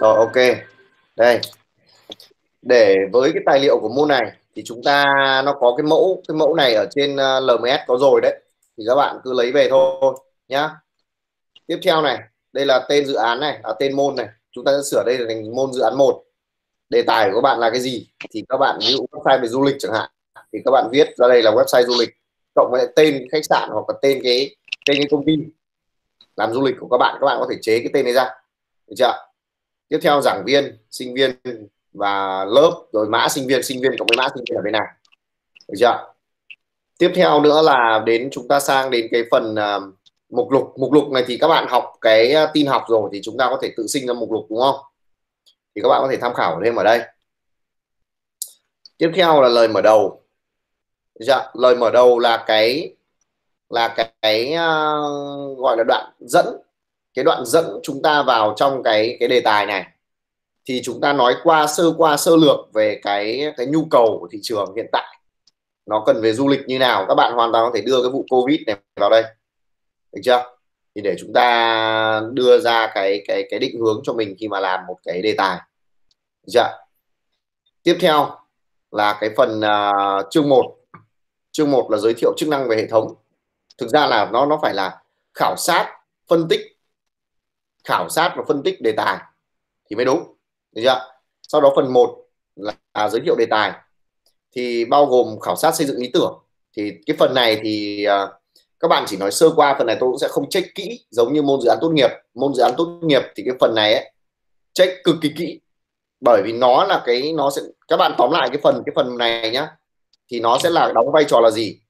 rồi ok. Đây. Để với cái tài liệu của môn này thì chúng ta nó có cái mẫu cái mẫu này ở trên ờ, LMS có rồi đấy. Thì các bạn cứ lấy về thôi nhá. Tiếp theo này đây là tên dự án này à, tên môn này. Chúng ta sẽ sửa đây thành môn dự án một. Đề tài của các bạn là cái gì? Thì các bạn ví dụ website về du lịch chẳng hạn thì các bạn viết ra đây là website du lịch cộng với tên khách sạn hoặc là tên cái tên cái công ty làm du lịch của các bạn. Các bạn có thể chế cái tên này ra. Được chưa tiếp theo giảng viên sinh viên và lớp rồi mã sinh viên sinh viên cộng với mã sinh viên ở bên này. Được chưa? Tiếp theo nữa là đến chúng ta sang đến cái phần uh, mục lục. Mục lục này thì các bạn học cái à, tin học rồi thì chúng ta có thể tự sinh ra mục lục đúng không? Thì các bạn có thể tham khảo thêm ở đây. Tiếp theo là lời mở đầu. Dạ, lời mở đầu là cái là cái, cái uh, gọi là đoạn dẫn cái đoạn dẫn chúng ta vào trong cái cái đề tài này thì chúng ta nói qua sơ qua sơ lược về cái cái nhu cầu của thị trường hiện tại. Nó cần về du lịch như nào? Các bạn hoàn toàn có thể đưa cái vụ covid này vào đây. Được chưa? Thì để chúng ta đưa ra cái cái cái định hướng cho mình khi mà làm một cái đề tài. Được chưa? Tiếp theo là cái phần uh, chương 1 chương 1 là giới thiệu chức năng về hệ thống. Thực ra là nó nó phải là khảo sát phân tích khảo sát và phân tích đề tài thì mới đúng được chưa? Sau đó phần 1 là, là giới thiệu đề tài. Thì bao gồm khảo sát xây dựng ý tưởng. Thì cái phần này thì uh, các bạn chỉ nói sơ qua phần này tôi cũng sẽ không check kỹ giống như môn dự án tốt nghiệp. Môn dự án tốt nghiệp thì cái phần này ấy, check cực kỳ kỹ. Bởi vì nó là cái nó sẽ các bạn tóm lại cái phần cái phần này nhá thì nó sẽ là đóng vai trò là gì?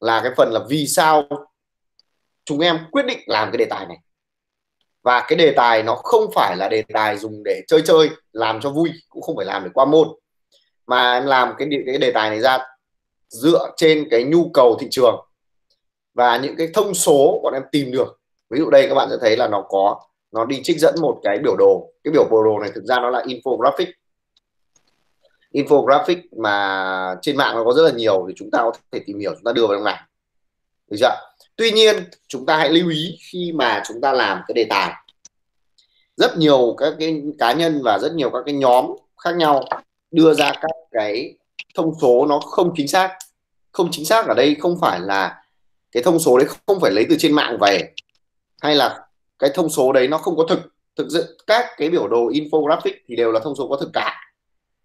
Là cái phần là vì sao chúng em quyết định làm cái đề tài này và cái đề tài nó không phải là đề tài dùng để chơi chơi, làm cho vui, cũng không phải làm để qua môn. Mà em làm cái cái đề tài này ra dựa trên cái nhu cầu thị trường. Và những cái thông số bọn em tìm được. Ví dụ đây các bạn sẽ thấy là nó có nó đi trích dẫn một cái biểu đồ. Cái biểu đồ này thực ra nó là infographic. Infographic mà trên mạng nó có rất là nhiều thì chúng ta có thể tìm hiểu, chúng ta đưa vào trong này. Được chưa tuy nhiên, chúng ta hãy lưu ý khi mà chúng ta làm cái đề tài. Rất nhiều các cái cá nhân và rất nhiều các cái nhóm khác nhau đưa ra các cái thông số nó không chính xác. Không chính xác ở đây không phải là cái thông số đấy không phải lấy từ trên mạng về, hay là cái thông số đấy nó không có thực. Thực sự, các cái biểu đồ infographic thì đều là thông số có thực cả.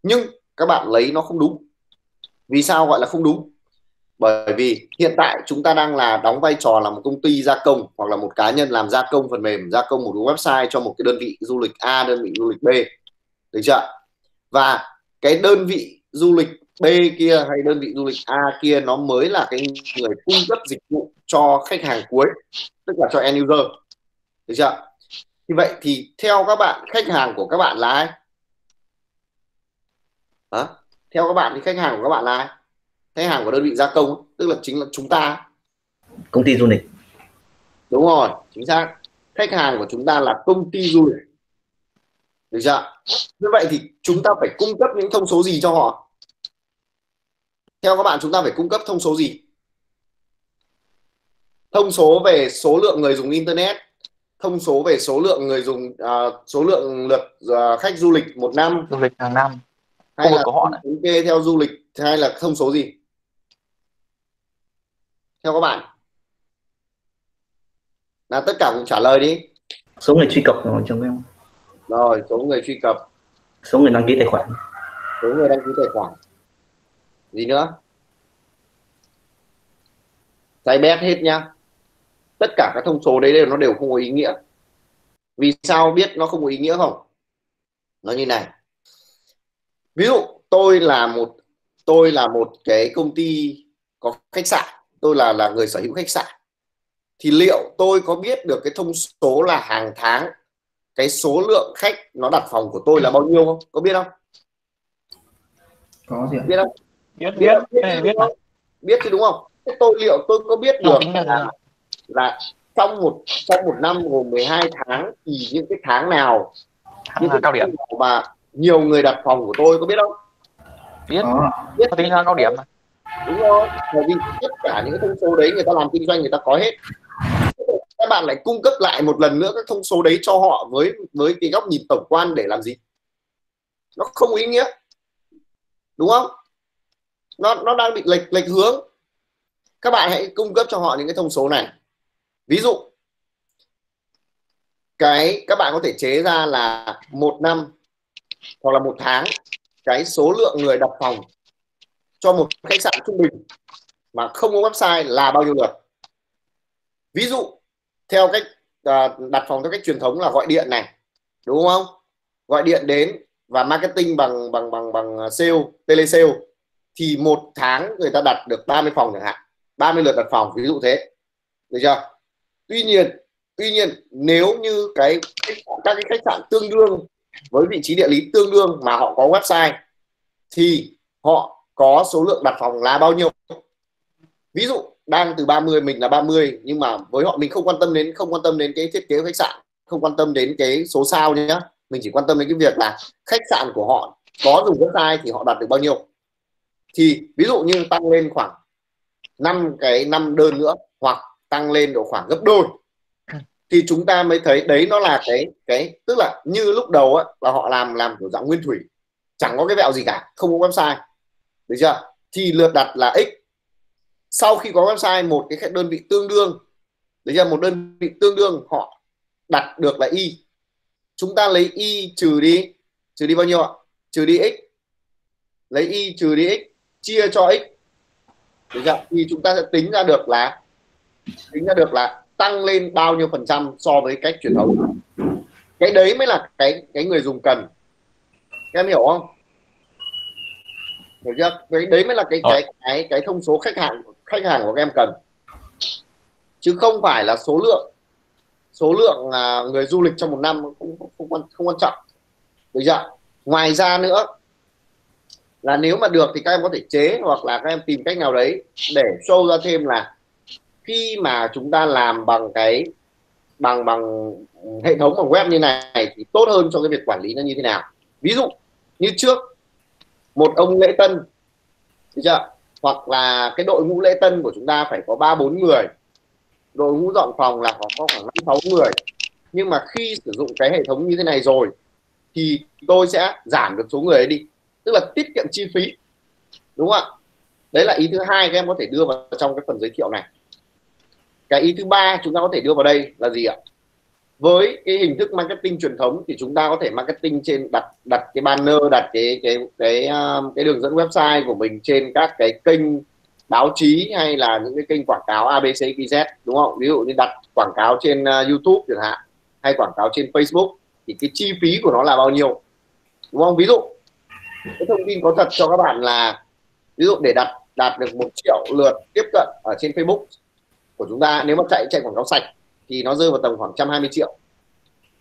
Nhưng các bạn lấy nó không đúng. Vì sao gọi là không đúng? Bởi vì hiện tại chúng ta đang là đóng vai trò là một công ty gia công hoặc là một cá nhân làm gia công phần mềm, gia công một website cho một cái đơn vị du lịch A, đơn vị du lịch B. Được chưa và cái đơn vị du lịch B kia hay đơn vị du lịch A kia nó mới là cái người cung cấp dịch vụ cho khách hàng cuối, tức là cho end user. Được chưa như vậy thì theo các bạn, khách hàng của các bạn là ai? Hả? theo các bạn thì khách hàng của các bạn là ai? Khách hàng của đơn vị gia công tức là chính là chúng ta công ty du lịch. Đúng rồi chính xác. Khách hàng của chúng ta là công ty du lịch. Được chưa như vậy thì chúng ta phải cung cấp những thông số gì cho họ? Theo các bạn chúng ta phải cung cấp thông số gì? Thông số về số lượng người dùng internet thông số về số lượng người dùng uh, số lượng lượt uh, khách du lịch một năm. Du lịch hàng năm. Hay là của họ thống kê theo du lịch hay là thông số gì theo các bạn. Là tất cả cùng trả lời đi. Số người truy cập rồi chồng em. Rồi số người truy cập. Số người đăng ký tài khoản. Số người đăng ký tài khoản. Gì nữa? Tay bét hết nhá. Tất cả các thông số đấy đều nó đều không có ý nghĩa. Vì sao biết nó không có ý nghĩa không? Nó như này. Ví dụ tôi là một tôi là một cái công ty có khách sạn tôi là là người sở hữu khách sạn. Thì liệu tôi có biết được cái thông số là hàng tháng cái số lượng khách nó đặt phòng của tôi là bao nhiêu không? Có biết không? Có gì biết không? Biết biết. Biết biết, biết, biết. chứ đúng không? Tôi liệu tôi có biết được là, là trong một trong một năm gồm 12 tháng thì những cái tháng nào tháng những cao điểm? mà nhiều người đặt phòng của tôi có biết không? Biết. Biết. Tính ra cao điểm mà đúng rồi. Bởi vì tất cả những thông số đấy người ta làm kinh doanh người ta có hết. Các bạn lại cung cấp lại một lần nữa các thông số đấy cho họ với với cái góc nhìn tổng quan để làm gì? Nó không ý nghĩa. Đúng không? Nó nó đang bị lệch lệch hướng. Các bạn hãy cung cấp cho họ những cái thông số này. Ví dụ, cái, các bạn có thể chế ra là một năm hoặc là một tháng, cái số lượng người đặt phòng cho một khách sạn trung bình mà không có website là bao nhiêu lượt ví dụ, theo cách à, đặt phòng theo cách truyền thống là gọi điện này, đúng không? Gọi điện đến và marketing bằng bằng bằng bằng sale tele sale thì một tháng người ta đặt được 30 phòng chẳng hạn 30 lượt đặt phòng, ví dụ thế. Được chưa? Tuy nhiên tuy nhiên nếu như cái các cái khách sạn tương đương với vị trí địa lý tương đương mà họ có website thì họ có số lượng đặt phòng là bao nhiêu? Ví dụ đang từ 30 mình là 30 nhưng mà với họ mình không quan tâm đến không quan tâm đến cái thiết kế khách sạn không quan tâm đến cái số sao nhé. Mình chỉ quan tâm đến cái việc là khách sạn của họ có dùng website thì họ đặt được bao nhiêu. Thì ví dụ như tăng lên khoảng 5 cái năm đơn nữa hoặc tăng lên độ khoảng gấp đôi. Thì chúng ta mới thấy đấy nó là cái cái tức là như lúc đầu á, là họ làm làm kiểu dạng nguyên thủy. Chẳng có cái vẹo gì cả không có website được chưa? Thì lượt đặt là x. Sau khi có website, một cái đơn vị tương đương, được chưa? Một đơn vị tương đương, họ đặt được là y. Chúng ta lấy y trừ đi. Trừ đi bao nhiêu ạ? Trừ đi x. Lấy y trừ đi x, chia cho x. Được chưa? Thì chúng ta sẽ tính ra được là, tính ra được là tăng lên bao nhiêu phần trăm so với cách truyền thống. Cái đấy mới là cái cái người dùng cần. Em hiểu không? Hiểu chưa? Cái đấy mới là cái cái cái cái thông số khách hàng khách hàng của các em cần. Chứ không phải là số lượng. Số lượng à, người du lịch trong một năm không không, không, không quan trọng. Được chưa? Ngoài ra nữa là nếu mà được thì các em có thể chế hoặc là các em tìm cách nào đấy để show ra thêm là khi mà chúng ta làm bằng cái bằng bằng hệ thống bằng web như này thì tốt hơn cho cái việc quản lý nó như thế nào. Ví dụ như trước một ông lễ tân. Được chưa? Hoặc là cái đội ngũ lễ tân của chúng ta phải có ba bốn người. Đội ngũ dọn phòng là có khoảng năm sáu người. Nhưng mà khi sử dụng cái hệ thống như thế này rồi, thì tôi sẽ giảm được số người ấy đi. Tức là tiết kiệm chi phí. Đúng không ạ? Đấy là ý thứ hai các em có thể đưa vào trong cái phần giới thiệu này. Cái ý thứ ba chúng ta có thể đưa vào đây là gì ạ? Với cái hình thức marketing truyền thống thì chúng ta có thể marketing trên đặt đặt cái banner đặt cái cái cái à, cái đường dẫn website của mình trên các cái kênh báo chí hay là những cái kênh quảng cáo ABC XYZ đúng không? Ví dụ như đặt quảng cáo trên uh, YouTube chẳng hạn hay quảng cáo trên Facebook thì cái chi phí của nó là bao nhiêu? Đúng không? Ví dụ cái thông tin có thật cho các bạn là ví dụ để đặt đạt được một triệu lượt tiếp cận ở trên Facebook của chúng ta nếu mà chạy chạy quảng cáo sạch thì nó rơi vào tầm khoảng 120 triệu.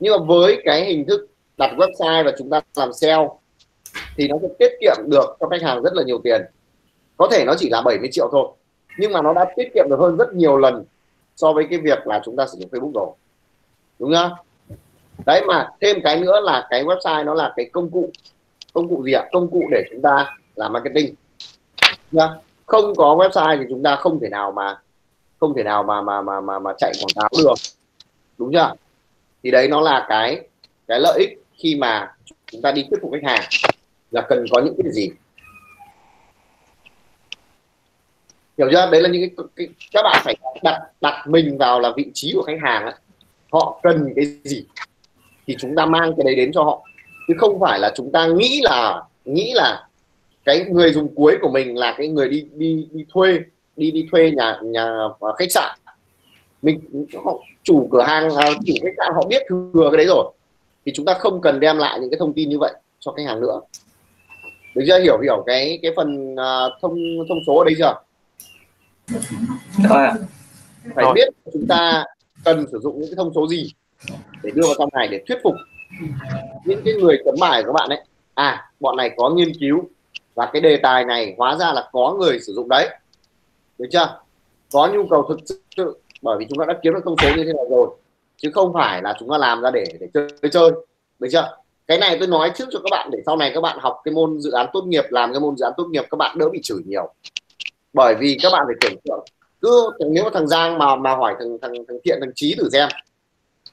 Nhưng mà với cái hình thức đặt website và chúng ta làm sale thì nó sẽ tiết kiệm được cho khách hàng rất là nhiều tiền. Có thể nó chỉ là 70 triệu thôi, nhưng mà nó đã tiết kiệm được hơn rất nhiều lần so với cái việc là chúng ta sử dụng Facebook rồi. Đúng không đấy, mà thêm cái nữa là cái website nó là cái công cụ công cụ gì ạ? Công cụ để chúng ta làm marketing. Không có website thì chúng ta không thể nào mà không thể nào mà mà mà mà, mà chạy quảng cáo được. Đúng chưa? Thì đấy nó là cái cái lợi ích khi mà chúng ta đi thuyết phục khách hàng là cần có những cái gì. Hiểu chưa? Đấy là những cái, cái các bạn phải đặt đặt mình vào là vị trí của khách hàng ấy. họ cần cái gì thì chúng ta mang cái đấy đến cho họ. Chứ không phải là chúng ta nghĩ là nghĩ là cái người dùng cuối của mình là cái người đi đi đi thuê đi đi thuê nhà nhà khách sạn. Mình họ, chủ cửa hàng à, chủ khách sạn họ biết thừa cái đấy rồi. Thì chúng ta không cần đem lại những cái thông tin như vậy cho khách hàng nữa. Được chưa? Hiểu hiểu cái cái phần uh, thông thông số ở đây chưa? À. phải biết chúng ta cần sử dụng những cái thông số gì để đưa vào trong này để thuyết phục những cái người chấm bài của các bạn ấy. À bọn này có nghiên cứu và cái đề tài này hóa ra là có người sử dụng đấy được chưa? Có nhu cầu thực sự, bởi vì chúng ta đã kiếm được thông số như thế này rồi, chứ không phải là chúng ta làm ra để để chơi chơi được chưa? Cái này tôi nói trước cho các bạn, để sau này các bạn học cái môn dự án tốt nghiệp, làm cái môn dự án tốt nghiệp các bạn đỡ bị chửi nhiều. Bởi vì các bạn phải tưởng tượng, cứ nếu mà thằng Giang mà mà hỏi thằng thằng thằng Thiện, thằng Chí thử xem.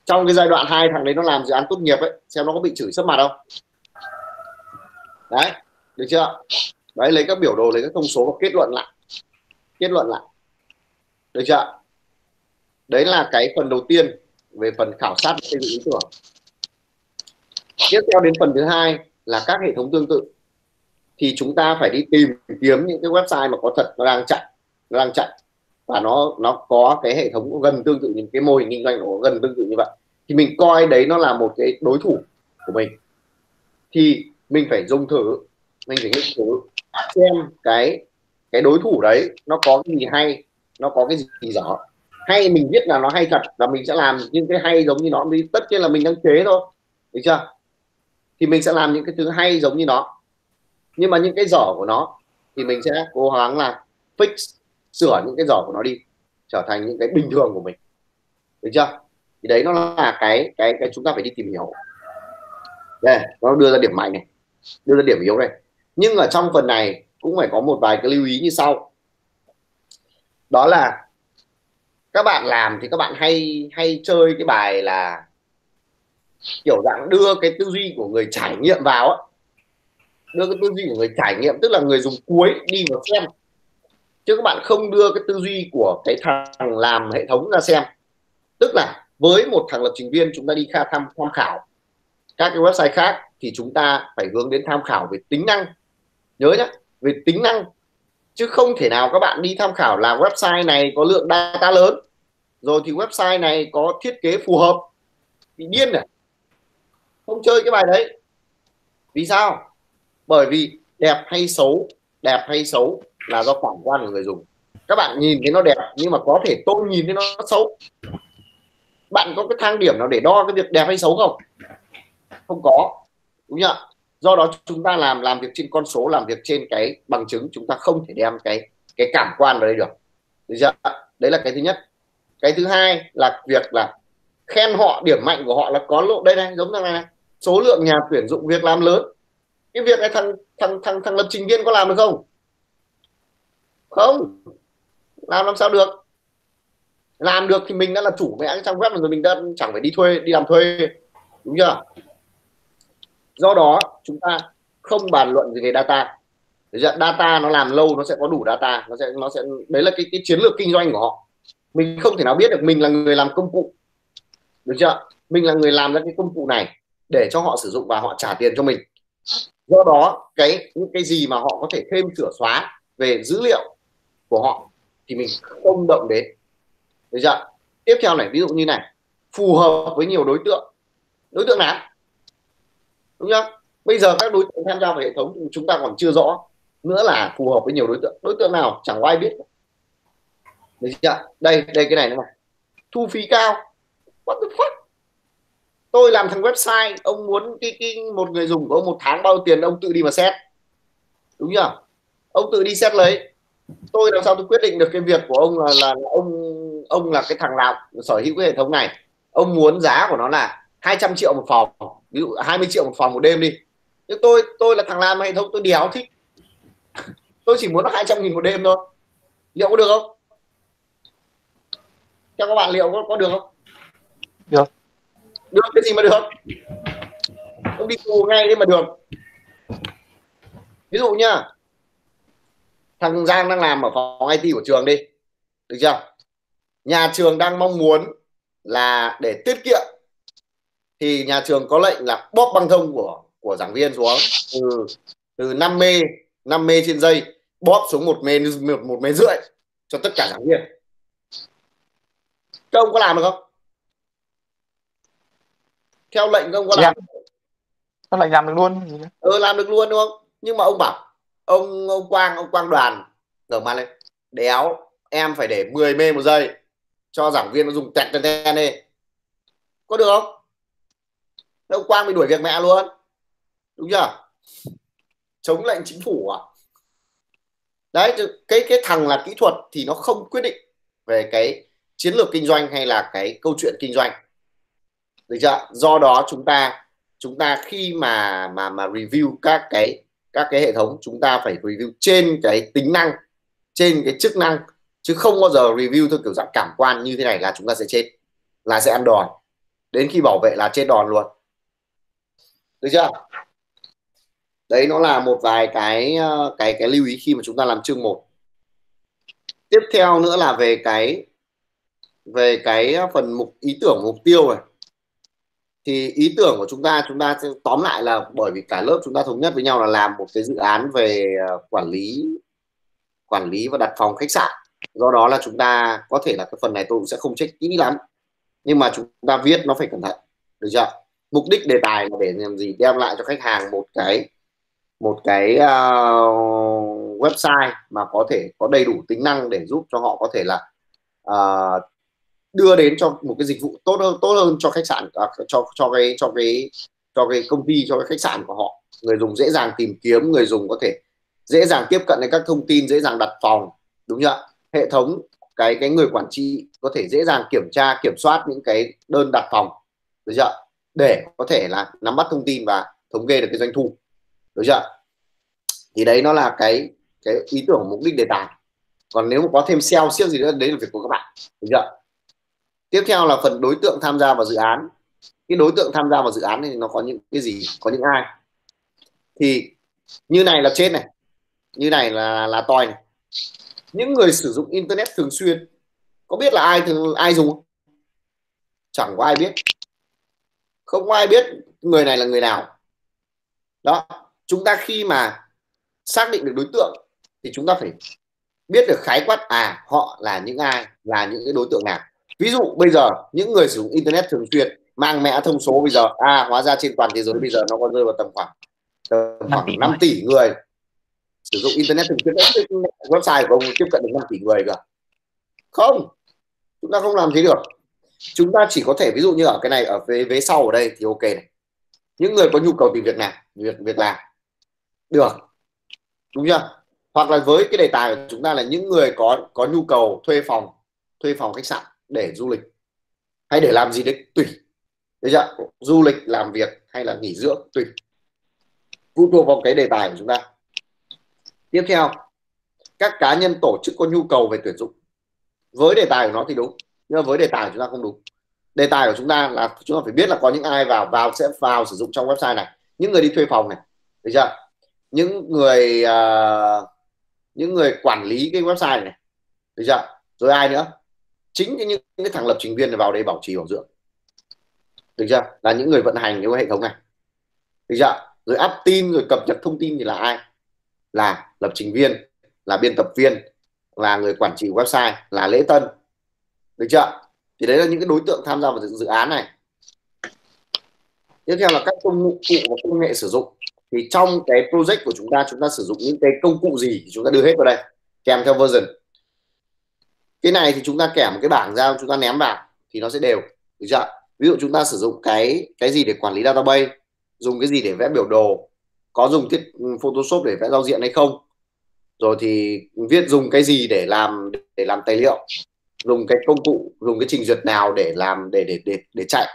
Trong cái giai đoạn hai, thằng đấy nó làm dự án tốt nghiệp ấy, xem nó có bị chửi sấp mặt không? Đấy, được chưa? Đấy, lấy các biểu đồ, lấy các thông số và kết luận lại kết luận lại. Được chưa đấy là cái phần đầu tiên về phần khảo sát xây dựng ý tưởng. Tiếp theo đến phần thứ hai là các hệ thống tương tự. Thì chúng ta phải đi tìm kiếm những cái website mà có thật, nó đang chạy, nó đang chạy. Và nó nó có cái hệ thống gần tương tự những cái mô hình kinh doanh của gần tương tự như vậy. Thì mình coi đấy nó là một cái đối thủ của mình. Thì mình phải dùng thử, mình phải nghiên cứu, xem cái cái đối thủ đấy nó có cái gì hay, nó có cái gì dở. Hay mình biết là nó hay thật là mình sẽ làm những cái hay giống như nó đi tất nhiên là mình đang chế thôi, được chưa? Thì mình sẽ làm những cái thứ hay giống như nó. Nhưng mà những cái dở của nó thì mình sẽ cố gắng là fix, sửa những cái dở của nó đi, trở thành những cái bình thường của mình, được chưa? Thì đấy nó là cái cái cái chúng ta phải đi tìm hiểu. Đây, nó đưa ra điểm mạnh này, đưa ra điểm yếu này. Nhưng ở trong phần này cũng phải có một vài cái lưu ý như sau. Đó là các bạn làm thì các bạn hay hay chơi cái bài là kiểu dạng đưa cái tư duy của người trải nghiệm vào á. Đưa cái tư duy của người trải nghiệm, tức là người dùng cuối đi vào xem. Chứ các bạn không đưa cái tư duy của cái thằng làm hệ thống ra xem. Tức là với một thằng lập trình viên, chúng ta đi kha, tham tham khảo các cái website khác thì chúng ta phải hướng đến tham khảo về tính năng. Nhớ nhé về tính năng. Chứ không thể nào các bạn đi tham khảo là website này có lượng data lớn. Rồi thì website này có thiết kế phù hợp. Bị điên này không chơi cái bài đấy. Vì sao? Bởi vì đẹp hay xấu, đẹp hay xấu là do cảm quan của người dùng. Các bạn nhìn thấy nó đẹp nhưng mà có thể tôi nhìn thấy nó xấu. Bạn có cái thang điểm nào để đo cái việc đẹp hay xấu không? Không có. Đúng không do đó chúng ta làm làm việc trên con số làm việc trên cái bằng chứng chúng ta không thể đem cái cái cảm quan vào đây được. Được chưa? Đấy là cái thứ nhất. Cái thứ hai là việc là khen họ điểm mạnh của họ là có lộ đây này giống như này, này. Số lượng nhà tuyển dụng việc làm lớn. Cái việc này thằng thằng thằng thằng lập trình viên có làm được không? Không. Làm làm sao được? Làm được thì mình đã là chủ mẹ cái trang web rồi mình đã chẳng phải đi thuê đi làm thuê. Đúng chưa? Do đó chúng ta không bàn luận gì về data. Data nó làm lâu nó sẽ có đủ data nó sẽ nó sẽ đấy là cái, cái chiến lược kinh doanh của họ. Mình không thể nào biết được mình là người làm công cụ. Được chưa? Mình là người làm ra cái công cụ này để cho họ sử dụng và họ trả tiền cho mình. Do đó cái những cái gì mà họ có thể thêm sửa xóa về dữ liệu của họ thì mình không động đến. Được chưa? Tiếp theo này ví dụ như này. Phù hợp với nhiều đối tượng. Đối tượng nào? Đúng không? Bây giờ các đối tượng tham gia vào hệ thống chúng ta còn chưa rõ nữa là phù hợp với nhiều đối tượng. Đối tượng nào? Chẳng có ai biết. Được chưa? Đây đây cái này nữa này. Thu phí cao. What the fuck? Tôi làm thằng website ông muốn cái, cái một người dùng của ông một tháng bao tiền ông tự đi mà xét. Đúng chưa? Ông tự đi xét lấy. Tôi làm sao tôi quyết định được cái việc của ông là, là ông ông là cái thằng nào sở hữu cái hệ thống này? Ông muốn giá của nó là 200 triệu một phòng ví dụ 20 triệu một phòng một đêm đi. Nhưng tôi tôi là thằng làm hệ thống tôi đéo thích. Tôi chỉ muốn là 200 nghìn một đêm thôi. Liệu có được không? Theo các bạn liệu có, có được không? Được. Được cái gì mà được? Ông đi tù ngay đấy mà được. Ví dụ nhá thằng Giang đang làm ở phòng IT của trường đi. Được chưa? Nhà trường đang mong muốn là để tiết kiệm thì nhà trường có lệnh là bóp băng thông của của giảng viên xuống. Từ từ 5 mê 5 mê trên dây bóp xuống một mê một, một mê rưỡi cho tất cả giảng viên. Các ông có làm được không? Theo lệnh ông có làm nó lệnh làm được luôn. Ừ, làm được luôn đúng không? Nhưng mà ông bảo ông ông Quang ông Quang đoàn ngẩng mặt lên đéo em phải để 10 mê một giây cho giảng viên nó dùng tẹt tẹt tẹt đi có được không ông Quang bị đuổi việc mẹ luôn. Đúng chưa? Chống lệnh chính phủ à đấy cái cái thằng là kỹ thuật thì nó không quyết định về cái chiến lược kinh doanh hay là cái câu chuyện kinh doanh. Được chưa? Do đó chúng ta chúng ta khi mà mà mà review các cái các cái hệ thống, chúng ta phải review trên cái tính năng, trên cái chức năng, chứ không bao giờ review theo kiểu dạng cảm quan như thế này là chúng ta sẽ chết, là sẽ ăn đòn. Đến khi bảo vệ là chết đòn luôn được chưa? Đấy, nó là một vài cái ờ, cái cái lưu ý khi mà chúng ta làm chương 1 tiếp theo nữa là về cái về cái phần mục, ý tưởng mục tiêu này. Thì ý tưởng của chúng ta chúng ta sẽ tóm lại là bởi vì cả lớp chúng ta thống nhất với nhau là làm một cái dự án về ờ, quản lý quản lý và đặt phòng khách sạn. Do đó là chúng ta có thể là cái phần này tôi cũng sẽ không check kỹ lắm. Nhưng mà chúng ta viết nó phải cẩn thận. Được chưa? Mục đích đề tài là để làm gì? Đem lại cho khách hàng một cái một cái uh, website mà có thể có đầy đủ tính năng để giúp cho họ có thể là uh, đưa đến cho một cái dịch vụ tốt hơn tốt hơn cho khách sạn à, cho cho cái cho cái cho cái công ty cho cái khách sạn của họ. Người dùng dễ dàng tìm kiếm người dùng có thể dễ dàng tiếp cận đến các thông tin dễ dàng đặt phòng đúng chưa hệ thống cái cái người quản trị có thể dễ dàng kiểm tra kiểm soát những cái đơn đặt phòng được chưa để có thể là nắm bắt thông tin và thống kê được cái doanh thu. Được chưa thì đấy nó là cái cái ý tưởng, mục đích đề tài. Còn nếu mà có thêm sale siêu gì nữa, đấy là việc của các bạn. Được chưa tiếp theo là phần đối tượng tham gia vào dự án. Cái đối tượng tham gia vào dự án thì nó có những cái gì? Có những ai? Thì như này là chết này. Như này là là toi này. Những người sử dụng internet thường xuyên, có biết là ai thường, ai dùng chẳng có ai biết không ai biết người này là người nào. Đó chúng ta khi mà xác định được đối tượng thì chúng ta phải biết được khái quát à họ là những ai là những cái đối tượng nào. Ví dụ bây giờ những người sử dụng internet thường xuyên mang mẽ thông số bây giờ à hóa ra trên toàn thế giới bây giờ nó có rơi vào tầm khoảng tầm khoảng 5 tỷ người. Sử dụng internet thường xuyên website của ông tiếp cận được 5 tỷ người cả không chúng ta không làm thế được chúng ta chỉ có thể, ví dụ như ở cái này, ở vế vế sau ở đây thì ok này. Những người có nhu cầu tìm việc nào, việc việc làm. Được. Đúng chưa? Hoặc là với cái đề tài của chúng ta là những người có có nhu cầu thuê phòng thuê phòng khách sạn để du lịch. Hay để làm gì đấy, tùy. Đấy chưa? Du lịch, làm việc hay là nghỉ dưỡng, tùy. Phụ thuộc vào cái đề tài của chúng ta. Tiếp theo, các cá nhân tổ chức có nhu cầu về tuyển dụng. Với đề tài của nó thì đúng nhưng mà với đề tài của chúng ta không đúng. Đề tài của chúng ta là chúng ta phải biết là có những ai vào vào sẽ vào sử dụng trong website này. Những người đi thuê phòng này được chưa? Những người uh, những người quản lý cái website này được chưa? Rồi ai nữa? Chính cái những cái thằng lập trình viên này vào đây bảo trì bảo dưỡng. Được chưa? Là những người vận hành cái hệ thống này. Được chưa? Rồi up tin rồi cập nhật thông tin thì là ai? Là lập trình viên là biên tập viên là người quản trị website là lễ tân được chưa? Thì đấy là những cái đối tượng tham gia vào dự án này. Tiếp theo là các công cụ và công nghệ sử dụng. Thì trong cái project của chúng ta chúng ta sử dụng những cái công cụ gì thì chúng ta đưa hết vào đây, kèm theo version. Cái này thì chúng ta kẻ một cái bảng ra, chúng ta ném vào thì nó sẽ đều. Được chưa? Ví dụ chúng ta sử dụng cái cái gì để quản lý database, dùng cái gì để vẽ biểu đồ, có dùng thiết ừ, photoshop để vẽ giao diện hay không? Rồi thì viết dùng cái gì để làm để làm tài liệu? Dùng cái công cụ dùng cái trình duyệt nào để làm để để để để chạy.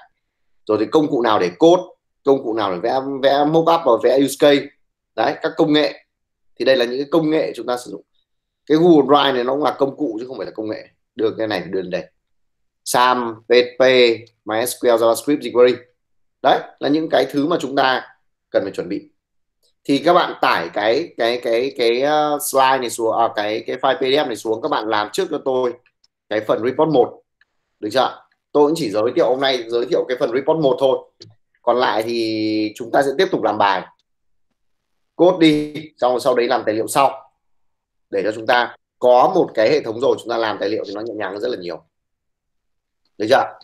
Rồi thì công cụ nào để code công cụ nào để vẽ vẽ mockup và vẽ use case. Đấy các công nghệ. Thì đây là những cái công nghệ chúng ta sử dụng. Cái Google Drive này nó cũng là công cụ chứ không phải là công nghệ. Đưa cái này đưa lên đây. SAM, PHP, MySQL, JavaScript, jQuery. Đấy là những cái thứ mà chúng ta cần phải chuẩn bị. Thì các bạn tải cái cái cái cái ờ, slide này xuống à, cái cái file PDF này xuống các bạn làm trước cho tôi cái phần report 1 được chưa tôi cũng chỉ giới thiệu, hôm nay giới thiệu cái phần report 1 thôi. Còn lại thì chúng ta sẽ tiếp tục làm bài. Cốt đi, xong sau đấy làm tài liệu sau. Để cho chúng ta có một cái hệ thống rồi, chúng ta làm tài liệu thì nó nhẹ nhàng rất là nhiều. Được chưa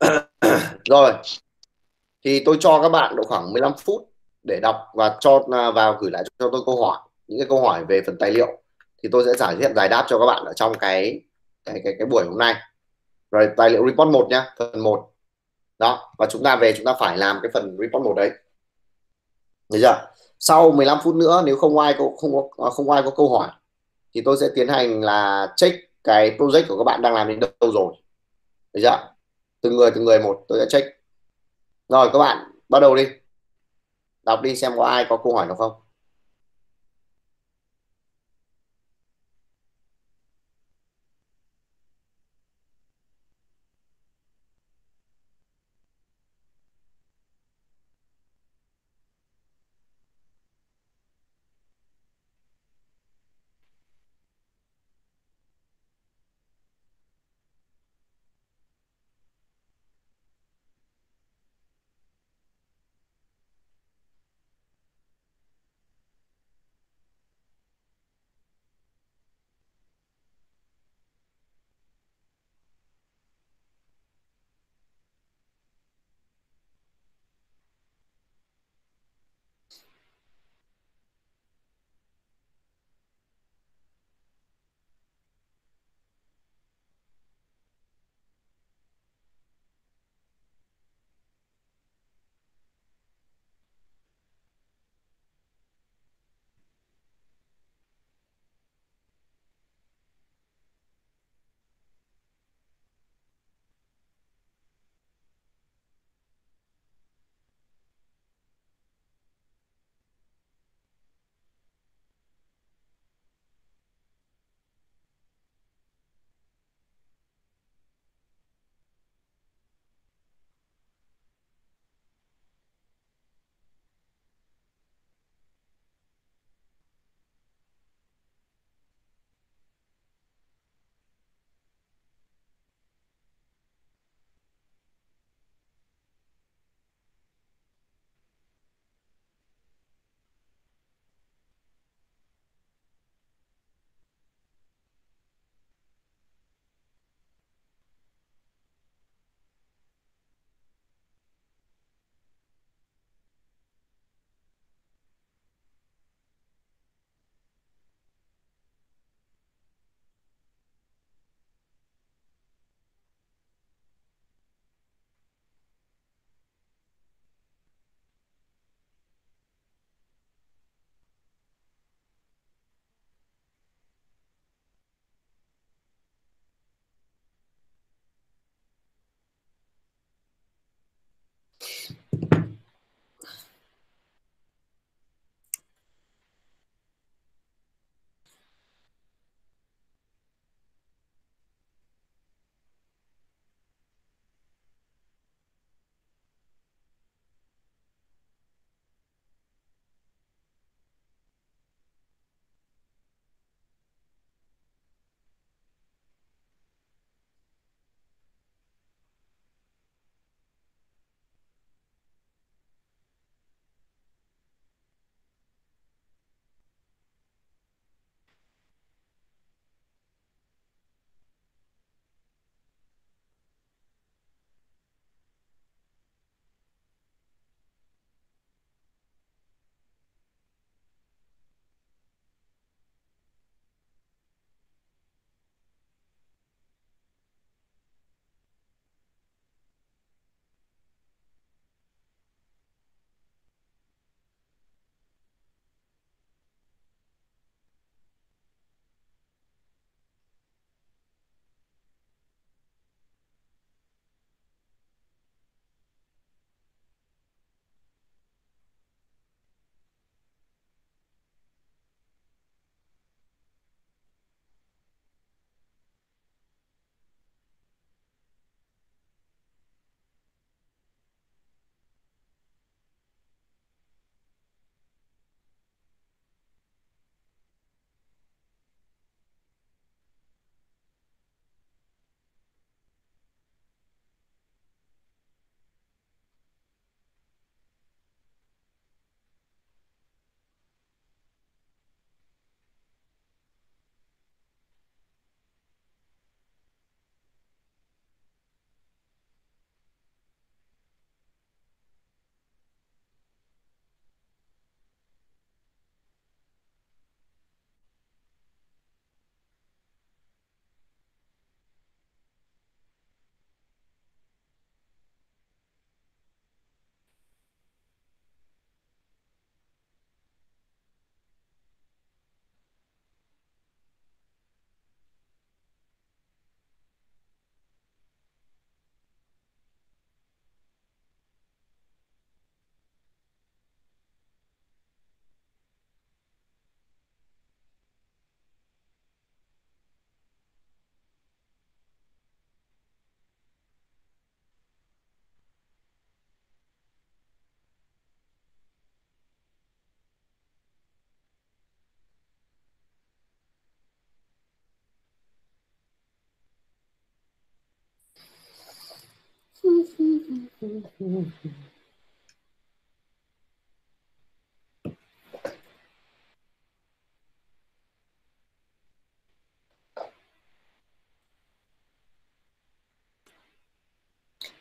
rồi. Thì tôi cho các bạn độ khoảng 15 phút để đọc và cho à, vào gửi lại cho tôi câu hỏi. Những cái câu hỏi về phần tài liệu thì tôi sẽ giải thích giải đáp cho các bạn ở trong cái cái cái, cái buổi hôm nay. Rồi tài liệu report 1 nhá phần 1 đó và chúng ta về chúng ta phải làm cái phần report 1 đấy. Được chưa? Sau 15 phút nữa nếu không ai có không có không ai có câu hỏi thì tôi sẽ tiến hành là check cái project của các bạn đang làm đến đâu rồi. Được chưa? Từng người từng người một tôi sẽ check. Rồi các bạn bắt đầu đi. Đọc đi xem có ai có câu hỏi nào không.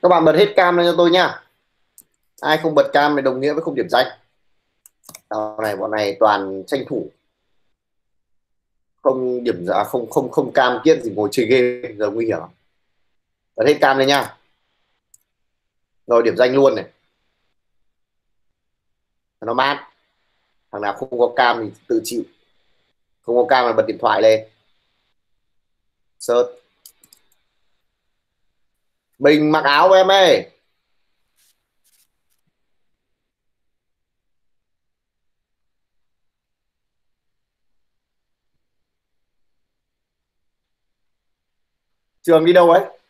Các bạn bật hết cam lên cho tôi nha. Ai không bật cam thì đồng nghĩa với không điểm danh. Sau này, bọn này toàn tranh thủ. Không điểm ra không không không cam kiết gì ngồi chơi game, giờ nguy hiểm. Bật hết cam lên nha rồi điểm danh luôn này. Nó mát. Thằng nào không có cam thì tự chịu. Không có cam là bật điện thoại lên. Search. Mình mặc áo em ơi. Trường đi đâu ấy?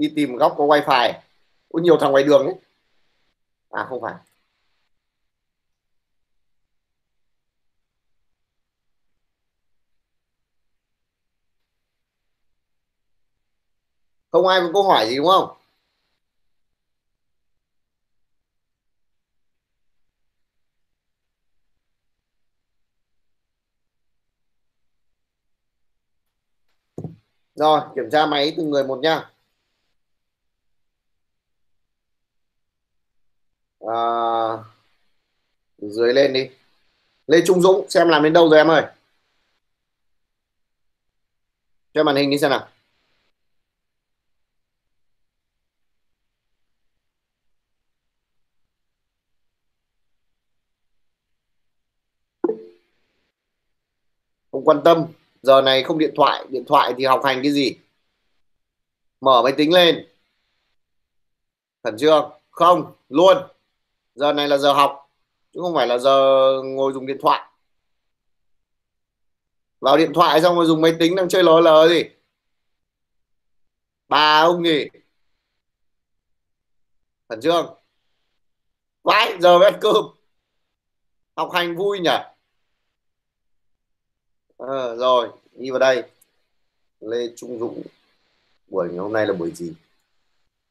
Đi tìm góc có wifi. Có nhiều thằng ngoài đường ấy. À không phải. Không ai có câu hỏi gì, đúng không? Rồi, kiểm tra máy từng người một nha. À, dưới lên đi. Lê Trung Dũng xem làm đến đâu rồi em ơi? Cho màn hình đi xem nào. Không quan tâm giờ này không điện thoại điện thoại thì học hành cái gì? Mở máy tính lên. Khẩn trương. Không luôn giờ này là giờ học chứ không phải là giờ ngồi dùng điện thoại. Vào điện thoại xong rồi dùng máy tính đang chơi lờ lờ gì. Bà ông gì khẩn trương. Vãi giờ mới ăn cơm. Học hành vui nhỉ? À, rồi đi vào đây. Lê Trung Dũng. Buổi ngày hôm nay là buổi gì?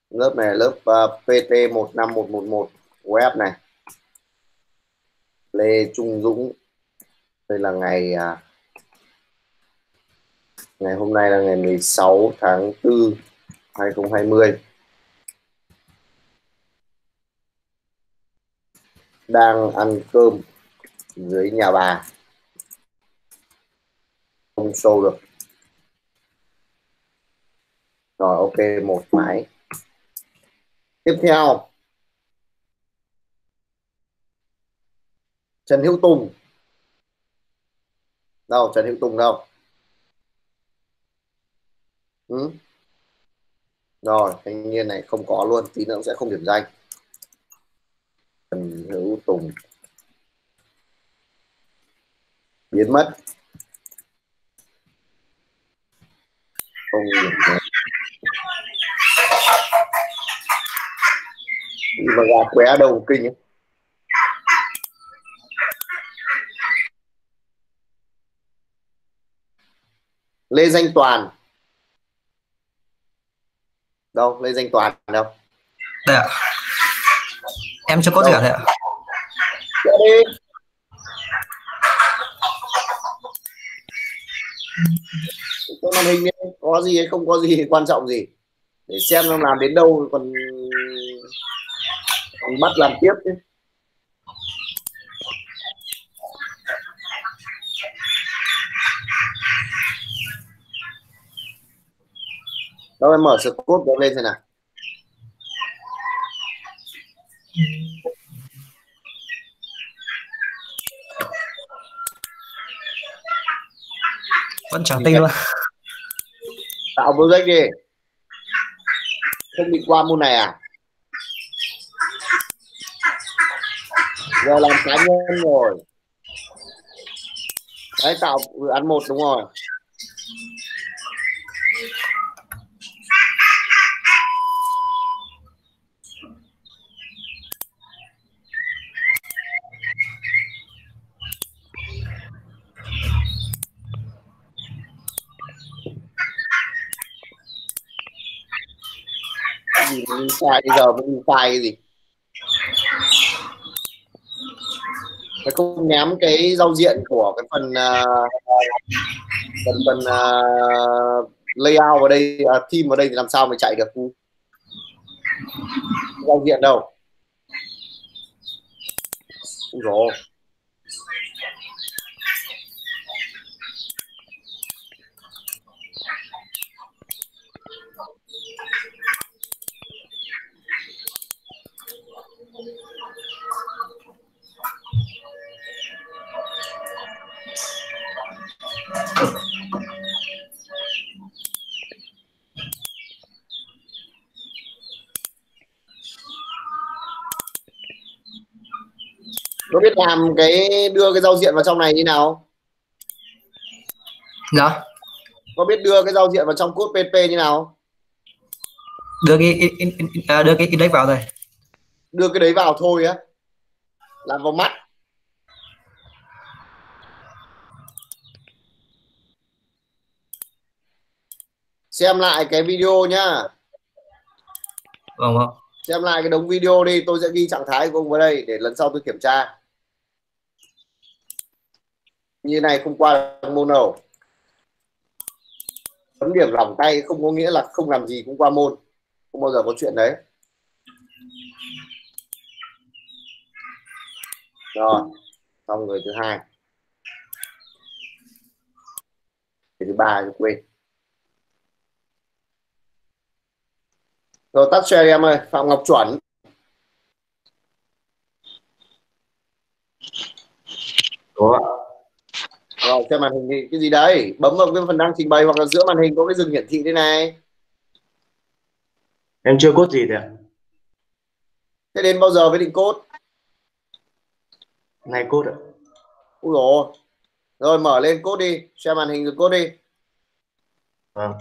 Lớp này lớp uh, PT 15111 web này. Lê Trung Dũng. Đây là ngày à, ngày hôm nay là ngày 16 tháng 4 2020 đang ăn cơm dưới nhà bà. Không sâu được. Rồi, ok, một máy tiếp theo. Trần Hữu Tùng. Đâu, Trần Hữu Tùng đâu? Ừ? rồi, thanh niên này không có luôn, tí nữa sẽ không điểm danh. Trần Hữu Tùng. Biến mất. Không điểm danh. Mà gà qué đầu kinh ấy. Lê Danh Toàn. Đâu? Lê Danh Toàn đâu? Đây ạ. Em chưa có gì cả thầy ạ. Đi. Cái màn hình ấy, có gì hay không có gì quan trọng gì. Để xem nó làm đến đâu còn, còn bắt làm tiếp chứ đâu em mở scope đó lên xem nào. Vẫn chẳng tin luôn tạo project đi. Không đi qua môn này à? Giờ làm cá nhân rồi. Đấy tạo dự án một đúng rồi sai bây giờ mới sai cái gì? Mày không ném cái giao diện của cái phần uh, phần phần uh, layout vào đây à, uh, team vào đây thì làm sao mà chạy được? Giao diện đâu? Ôi dồi ôi có biết làm cái đưa cái giao diện vào trong này như nào dạ. Có biết đưa cái giao diện vào trong code PHP như nào đưa cái in, in, in, à, đưa cái index vào rồi. Đưa cái đấy vào thôi á. Làm vào mắt. Xem lại cái video nhá. Vâng vâng. Xem lại cái đống video đi tôi sẽ ghi trạng thái của ông vào đây để lần sau tôi kiểm tra như này không qua được môn đâu. Chấm điểm lỏng tay không có nghĩa là không làm gì cũng qua môn. Không bao giờ có chuyện đấy. Rồi, xong người thứ hai. Người thứ ba thì quên. Rồi, tắt share em ơi. Phạm ngọc chuẩn. Ủa? Rồi xem màn hình thì cái gì đấy bấm vào cái phần đăng trình bày hoặc là giữa màn hình có cái dừng hiển thị thế này. Em chưa cốt gì thế ạ? Thế đến bao giờ mới định cốt? Nay cốt ạ. Ui dồi rồi mở lên cốt đi. Xem màn hình rồi cốt đi. Vâng.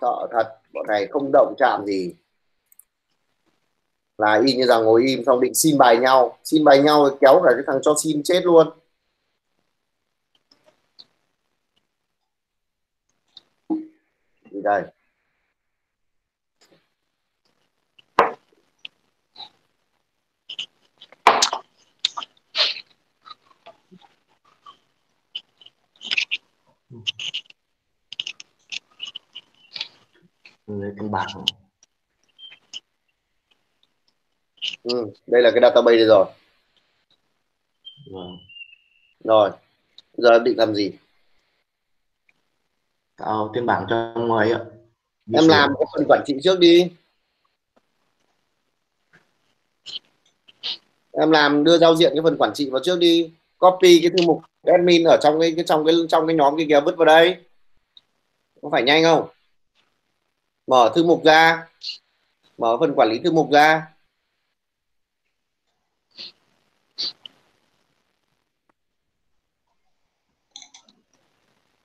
Sợ thật bọn này không động chạm gì là y như rằng ngồi im xong định xin bài nhau. Xin bài nhau kéo cả cái thằng cho xin chết luôn. Đây. Lấy con bạc. Ừ, đây là cái database đây rồi. Vâng. Rồi giờ định làm gì? Tạo tên bảng cho ấy ạ. Em làm cái phần quản trị trước đi. Em làm đưa giao diện cái phần quản trị vào trước đi. Copy cái thư mục admin ở trong cái, cái trong cái trong cái nhóm kia kìa vứt vào đây. Có phải nhanh không? Mở thư mục ra. Mở phần quản lý thư mục ra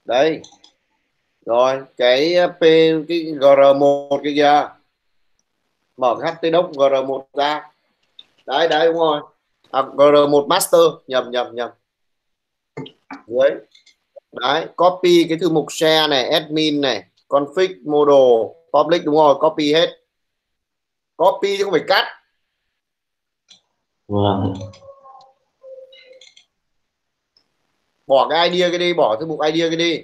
đấy. Rồi cái uh, p cái gr1 cái kia. Mở cái ht đốc gr1 ra. Đấy đấy đúng rồi. À, gr1 master. Nhầm nhầm nhầm. Dưới. Đấy copy cái thư mục share này admin này config model public đúng rồi copy hết. Copy chứ không phải cắt. Vâng. Bỏ cái idea cái đi, bỏ thư mục idea cái đi.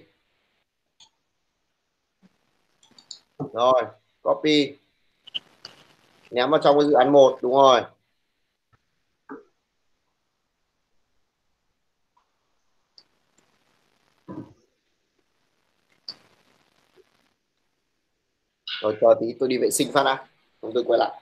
Rồi, copy. Ném vào trong cái dự án một, đúng rồi. Rồi, chờ tí tôi đi vệ sinh phát đã. Chúng tôi quay lại.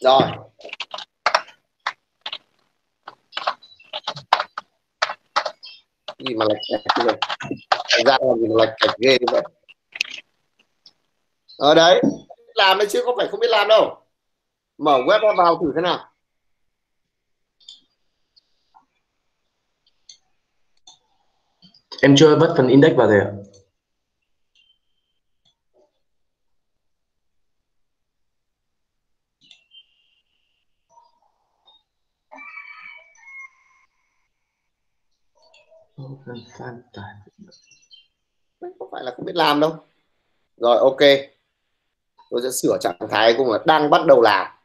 rồi. Gì mà lệch cạch như ra là gì mà lệch cạch ghê như vậy. Ở đấy. Làm đấy chứ có phải không biết làm đâu. Mở web ra vào thử thế nào. Em chưa vất phần index vào rồi ạ. Phan tài. Đấy, không phải là không biết làm đâu. Rồi ok. Tôi sẽ sửa trạng thái của là đang bắt đầu làm.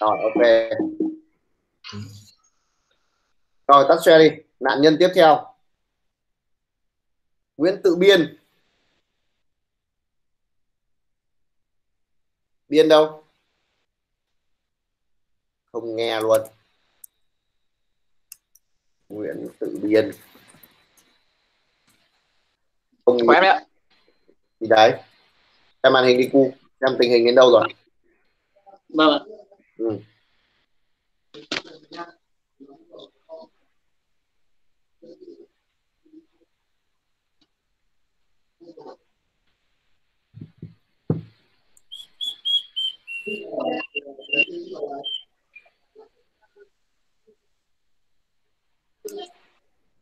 Rồi ok. Rồi tắt share đi. Nạn nhân tiếp theo. Nguyễn Tự Biên. Biên đâu? Không nghe luôn. Nguyễn Tự Biên. Không của em ạ. Gì đấy xem màn hình đi cu. Xem tình hình đến đâu rồi? Vâng ạ. Ừ.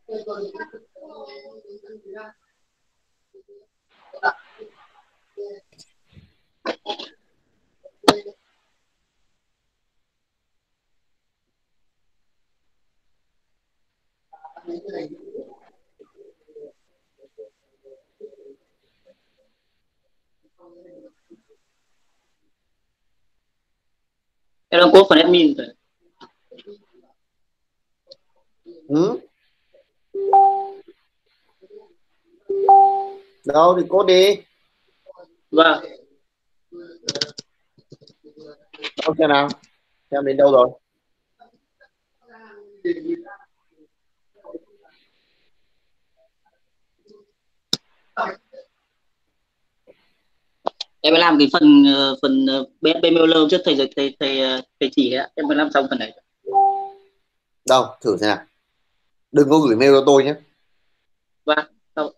em đang code phần admin rồi ừ? Đâu thì cốt đi. Vâng. Đâu xem nào. Xem đến đâu rồi? Em mới làm cái phần ờ, phần ờ, Mailer trước thầy thầy thầy thầy, ờ, thầy chỉ ạ. em mới làm xong phần này. Đâu thử xem nào đừng có gửi mail cho tôi nhé. Vâng không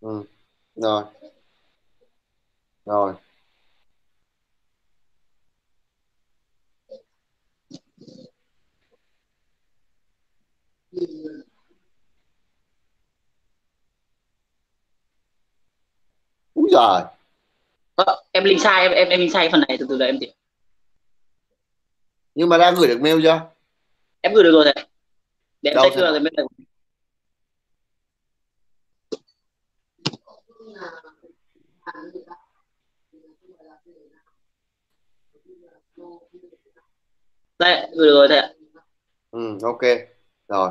ừ. rồi. Rồi. Úi giời. Ờ, em link sai em em em link sai phần này từ từ đợi em tìm. Nhưng mà đã gửi được mail chưa em gửi được rồi thầy để em check rồi bên này. Đây gửi được rồi thầy ạ. Ừ ok. Rồi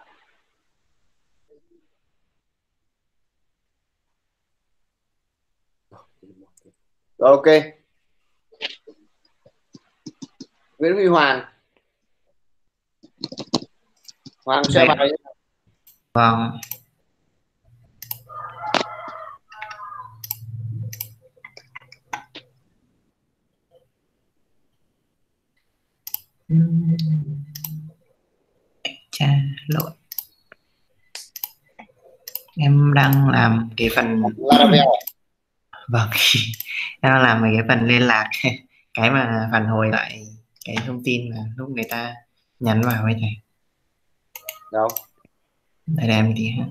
Rồi, ok Nguyễn Huy Hoàng Hoàng xem Dạ. bài Vâng. Chà, lỗi. Em đang làm cái phần vâng đang làm về cái phần liên lạc. Cái mà phản hồi lại cái thông tin mà lúc người ta nhắn vào ấy thầy đâu? Để em tí ha.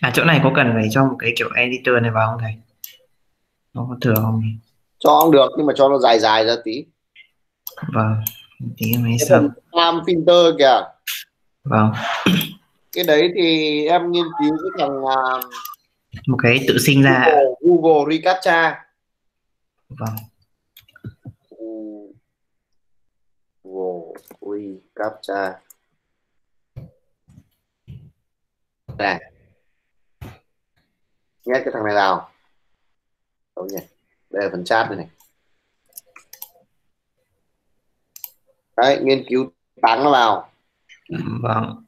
À chỗ này có cần phải cho một cái kiểu editor này vào không thầy? Nó có thừa không cho cũng được nhưng mà cho nó dài dài ra tí. Vâng tí sợ phần spam filter kìa. Vâng cái đấy thì em nghiên cứu cái thằng à, một cái tự sinh ra. Google, Google Recaptcha vâng. Google Recaptcha này nhét cái thằng này vào. Đâu nhỉ? Đây là phần chat đây này. Đấy nghiên cứu táng nó vào. Vâng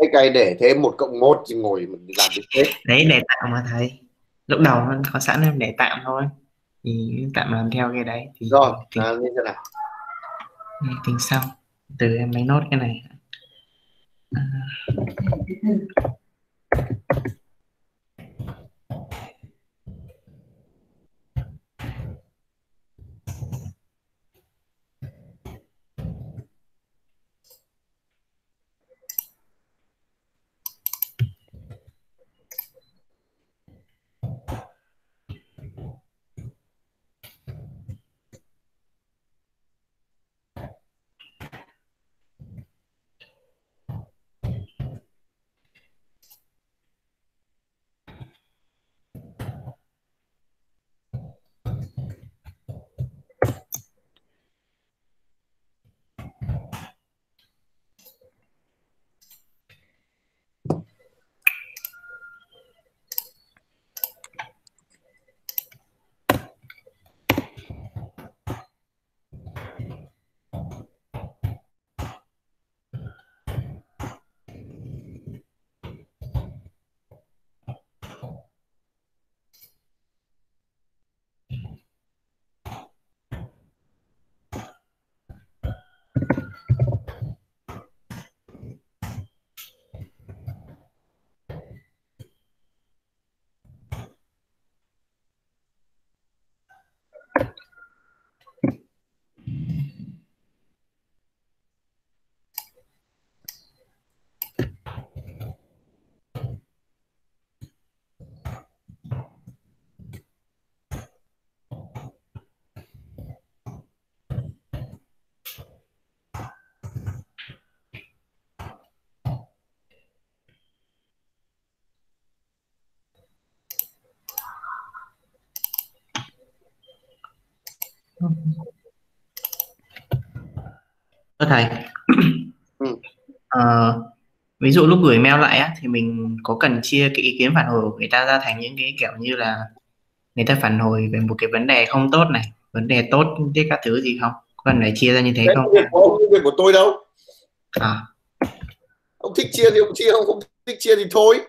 cái cây để thêm một cộng một thì ngồi mình làm việc hết đấy để tạm mà thầy lúc đầu nó có sẵn em để tạm thôi. Thì tạm làm theo cái đấy. Thì rồi tính, à, như thế nào? Tính sau. Từ em lấy nốt cái này. À, Thưa thầy. Ờ, ví dụ lúc gửi mail lại á, thì mình có cần chia cái ý kiến phản hồi của người ta ra thành những cái kiểu như là người ta phản hồi về một cái vấn đề không tốt này vấn đề tốt thế các thứ gì không? Cần phải chia ra như thế Đấy, không? việc của việc của tôi đâu. À, ông thích chia thì ông chia ông không thích chia thì thôi.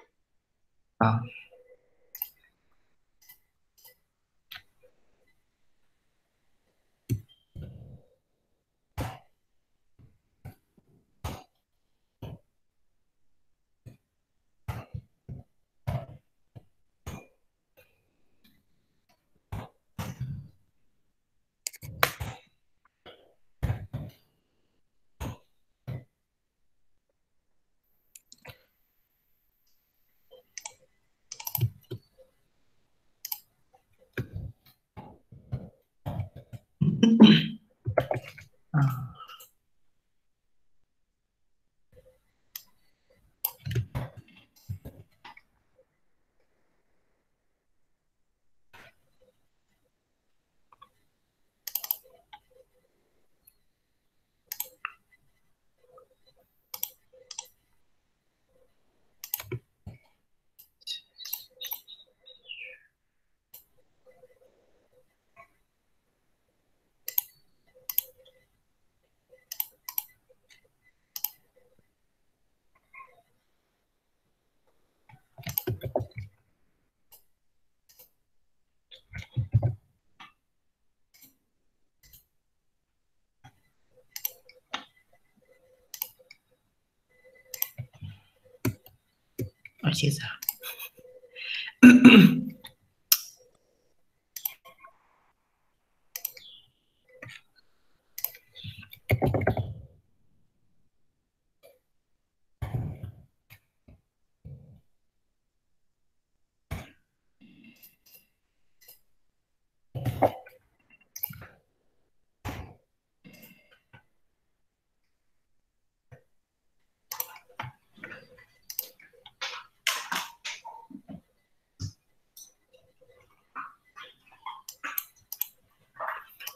À, À. uh, Ôi chết rồi.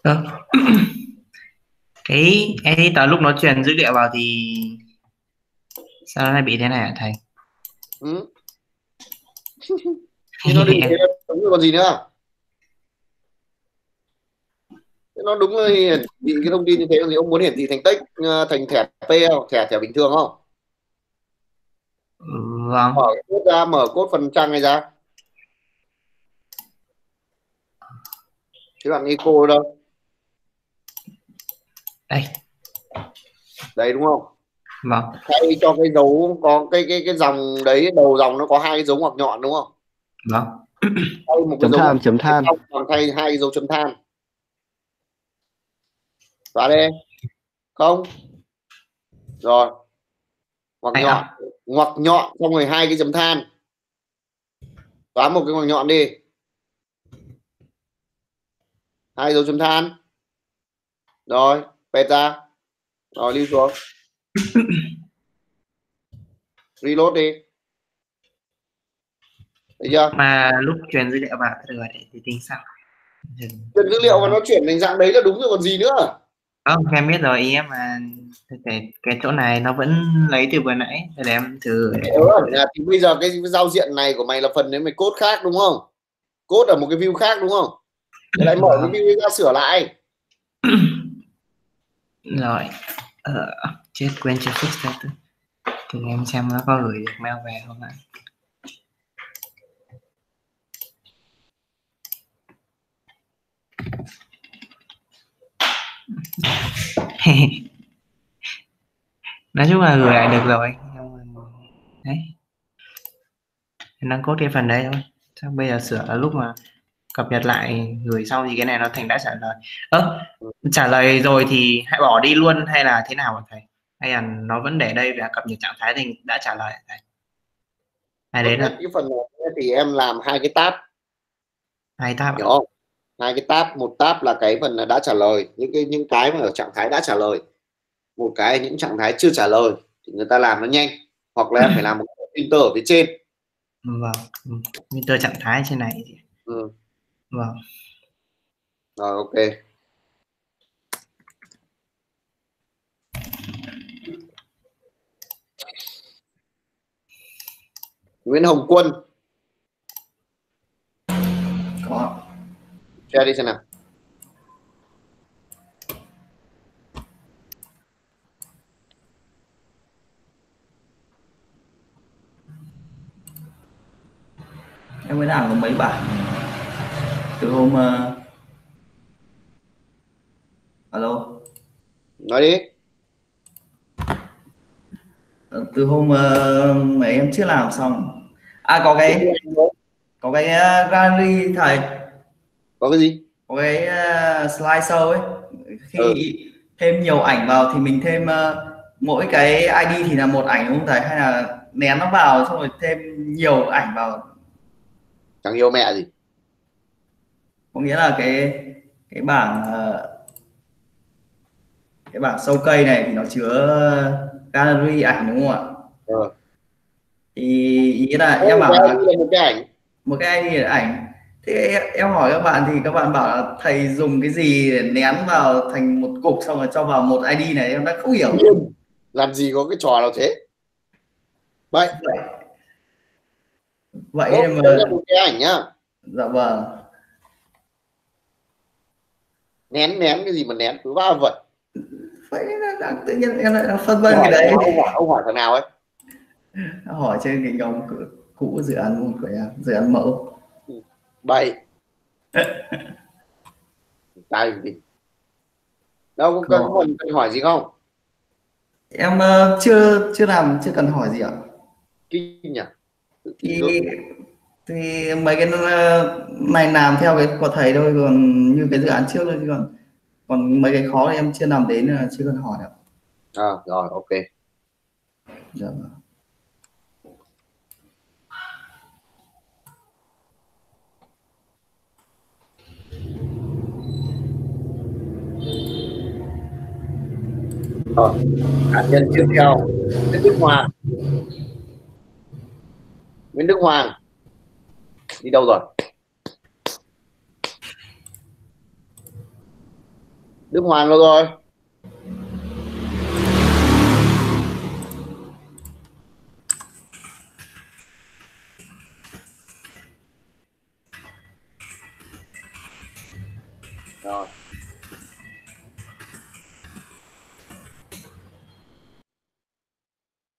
Ờ. cái editor lúc nó truyền dữ liệu vào thì sao nó lại bị thế này hả thầy ừ. Thì nó định thế đúng rồi còn gì nữa nó đúng hiển thị cái thông tin như thế thì ông muốn hiển thị thành text ờ, thành thẻ P không? thẻ thẻ bình thường không vâng mở cốt ra mở cốt phần trang này ra cái đoạn echo đâu đây. Đấy đúng không? Vâng. Thay cho cái dấu có cái cái cái dòng đấy đầu dòng nó có hai cái dấu ngoặc nhọn đúng không? Vâng. Thay một cái chấm dấu than chấm than. còn thay hai cái dấu chấm than. Xóa đi không. Rồi. Ngoặc Hay nhọn. ngoặc nhọn xong rồi hai cái chấm than. Xóa một cái ngoặc nhọn đi. Hai dấu chấm than. Rồi beta rồi lưu xuống. Reload đi. Thấy chưa? Mà lúc truyền dữ liệu vào để thì tính sao truyền dữ liệu mà nó chuyển thành dạng đấy là đúng rồi còn gì nữa? Không em biết rồi ý em mà cái, cái chỗ này nó vẫn lấy từ vừa nãy để em thử là thì bây giờ cái giao diện này của mày là phần đấy mày code khác đúng không? Code ở một cái view khác đúng không? Mày lại mở cái view ra sửa lại rồi ờ, chết quên chưa fix status thì em xem nó có gửi được mail về không ạ? Nói chung là gửi lại được rồi đấy. Đang cốt cái phần đấy thôi. Chắc bây giờ sửa là lúc mà cập nhật lại gửi xong thì cái này nó thành đã trả lời. Ơ trả lời rồi thì hãy bỏ đi luôn hay là thế nào hả thầy? Hay là nó vẫn để đây và cập nhật trạng thái thì đã trả lời thầy? Hay đấy là cái phần này thì em làm hai cái tab. Hai tab hiểu không? Hai cái tab một tab là cái phần đã trả lời những cái những cái mà ở trạng thái đã trả lời. Một cái những trạng thái chưa trả lời thì người ta làm nó nhanh hoặc là em phải làm một cái filter ở phía trên. Vâng ừ. meter trạng thái trên này. Ừ. vâng. Rồi ok. Nguyễn Hồng Quân. Có. Share đi xem nào. Em mới làm có mấy bản từ hôm uh... alo? Nói đi. Ờ, từ hôm uh, mấy em chưa làm xong. À có cái có cái uh, gallery thầy có cái gì? Có cái uh, slideshow ấy. Khi Ừ. thêm nhiều ảnh vào thì mình thêm uh, mỗi cái ID thì là một ảnh đúng không thầy? Hay là nén nó vào xong rồi thêm nhiều ảnh vào? Chẳng yêu mẹ gì có nghĩa là cái cái bảng ờ, cái bảng sâu cây này thì nó chứa gallery ảnh đúng không ạ? Ờ. Thì ý là em bảo là một cái ảnh một cái ID là ảnh. Thế em hỏi các bạn thì các bạn bảo là thầy dùng cái gì để nén vào thành một cục xong rồi cho vào một ID này? Em đã không hiểu. Làm gì có cái trò nào thế? Vậy. Vậy, vậy Ô, mà... là một cái ảnh nhá. dạ vâng nén nén cái gì mà nén cứ va vật vậy đang, tự nhiên em lại phân vân cái đấy. ông hỏi, ông hỏi thằng nào ấy? Hỏi trên cái nhóm cũ dự án của em dự án mẫu. Ừ, bậy. Tay gì? Đâu cũng cần còn cần hỏi gì không? Em uh, chưa chưa làm chưa cần hỏi gì ạ? Kinh nhỉ? Thì thì mấy cái ờ, này làm theo cái của thầy thôi còn như cái dự án trước thôi còn còn mấy cái khó thì em chưa làm đến là chưa cần hỏi được à, rồi ok. Dạ. Vâng. rồi hạt nhân tiếp theo Nguyễn Đức Hoàng. Nguyễn Đức Hoàng đi đâu rồi? Đức Hoàng đâu rồi? Rồi.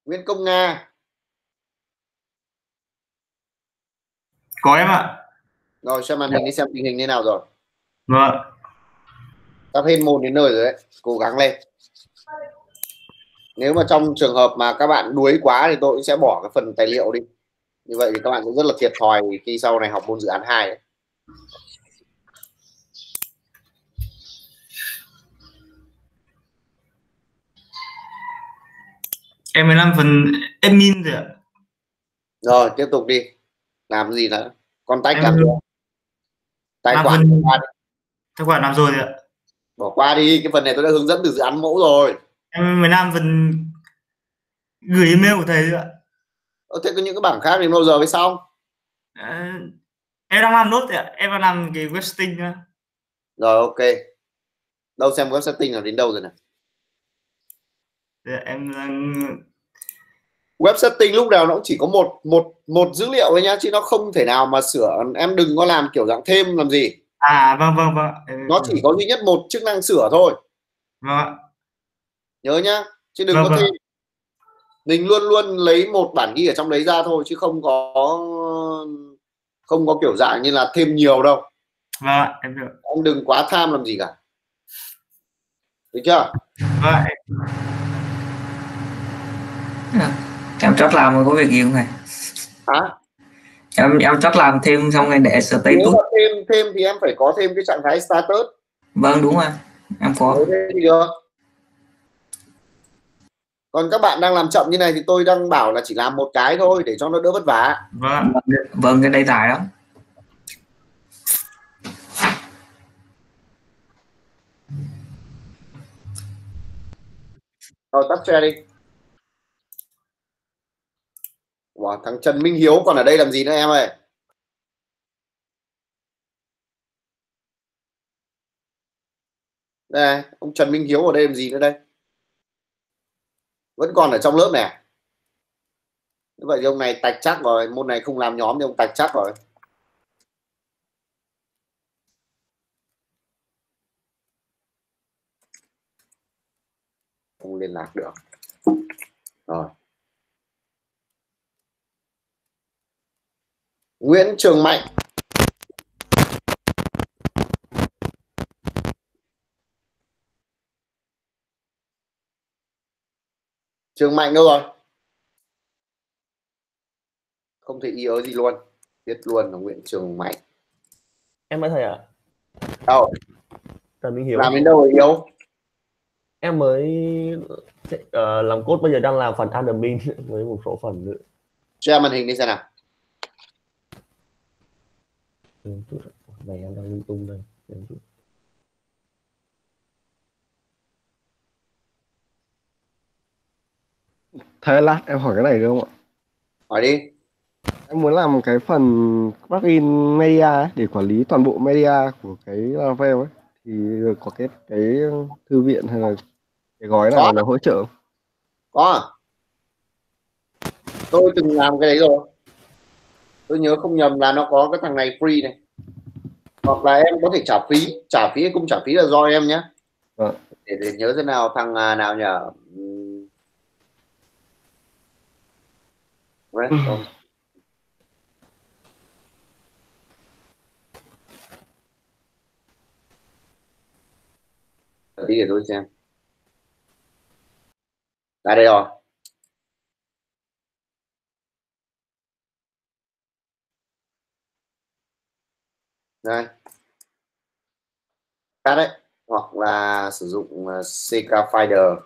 Nguyễn Công Nga. có em ạ. Rồi xem màn hình đi xem tình hình như nào rồi. Vâng. Sắp hết một đến nơi rồi đấy. Cố gắng lên. Nếu mà trong trường hợp mà các bạn đuối quá thì tôi cũng sẽ bỏ cái phần tài liệu đi. Như vậy thì các bạn cũng rất là thiệt thòi khi sau này học môn dự án hai đấy. Em mới làm phần admin rồi rồi tiếp tục đi làm gì nữa con tách em tài khoản tài khoản làm rồi ạ. Bỏ qua đi cái phần này tôi đã hướng dẫn từ dự án mẫu rồi. Em mới làm phần gửi email của thầy ạ. Ờ, thế có những cái bảng khác thì bao giờ mới xong? À, em đang làm nốt ạ. Em đang làm cái westing? nữa. rồi ok. Đâu xem websting là đến đâu rồi này dạ, em đang web setting lúc nào nó cũng chỉ có một một một dữ liệu thôi nhá chứ nó không thể nào mà sửa em đừng có làm kiểu dạng thêm làm gì à vâng vâng vâng ừ. nó chỉ có duy nhất một chức năng sửa thôi vâng. nhớ nhá chứ đừng vâng, có vâng. thêm mình luôn luôn lấy một bản ghi ở trong đấy ra thôi chứ không có không có kiểu dạng như là thêm nhiều đâu vâng em được ông đừng quá tham làm gì cả được chưa vâng. Yeah em chót làm rồi có việc gì không này? hả? Em em chót làm thêm xong rồi để sửa tay mà thêm thêm thì em phải có thêm cái trạng thái status. Vâng đúng rồi. Em có. Còn các bạn đang làm chậm như này thì tôi đang bảo là chỉ làm một cái thôi để cho nó đỡ vất vả. Vâng. Vâng cái đây dài lắm. Rồi tắt share đi. wow, thằng Trần Minh Hiếu còn ở đây làm gì nữa em ơi? Đây ông Trần Minh Hiếu ở đây làm gì nữa đây? Vẫn còn ở trong lớp này à? như vậy thì ông này tạch chắc rồi môn này không làm nhóm thì ông tạch chắc rồi. Không liên lạc được. Rồi. Nguyễn Trường Mạnh. Trường Mạnh đâu rồi? Không thể ý ớ gì luôn. Biết luôn là Nguyễn Trường Mạnh. Em mới thầy ạ à? đâu? Tần Minh Hiếu làm đến đâu rồi Hiếu? Em mới uh, làm cốt bây giờ đang làm phần admin với một số phần nữa. Share màn hình đi xem nào lên chút này em đang lung tung đây. Lên chút thế lát em hỏi cái này được không ạ? Hỏi đi. Em muốn làm cái phần plugin media ấy, để quản lý toàn bộ media của cái Laravel ấy. Thì có cái cái thư viện hay là cái gói nào có. là hỗ trợ không? Có. Tôi từng làm cái đấy rồi tôi nhớ không nhầm là nó có cái thằng này free này. Hoặc là em có thể trả phí trả phí không trả phí là do em nhé Vâng. để, để nhớ thế nào thằng à, nào nhở Zone. đi để tôi xem. À đây rồi đây. Cắt đấy. Hoặc là sử dụng ờ, CK Finder.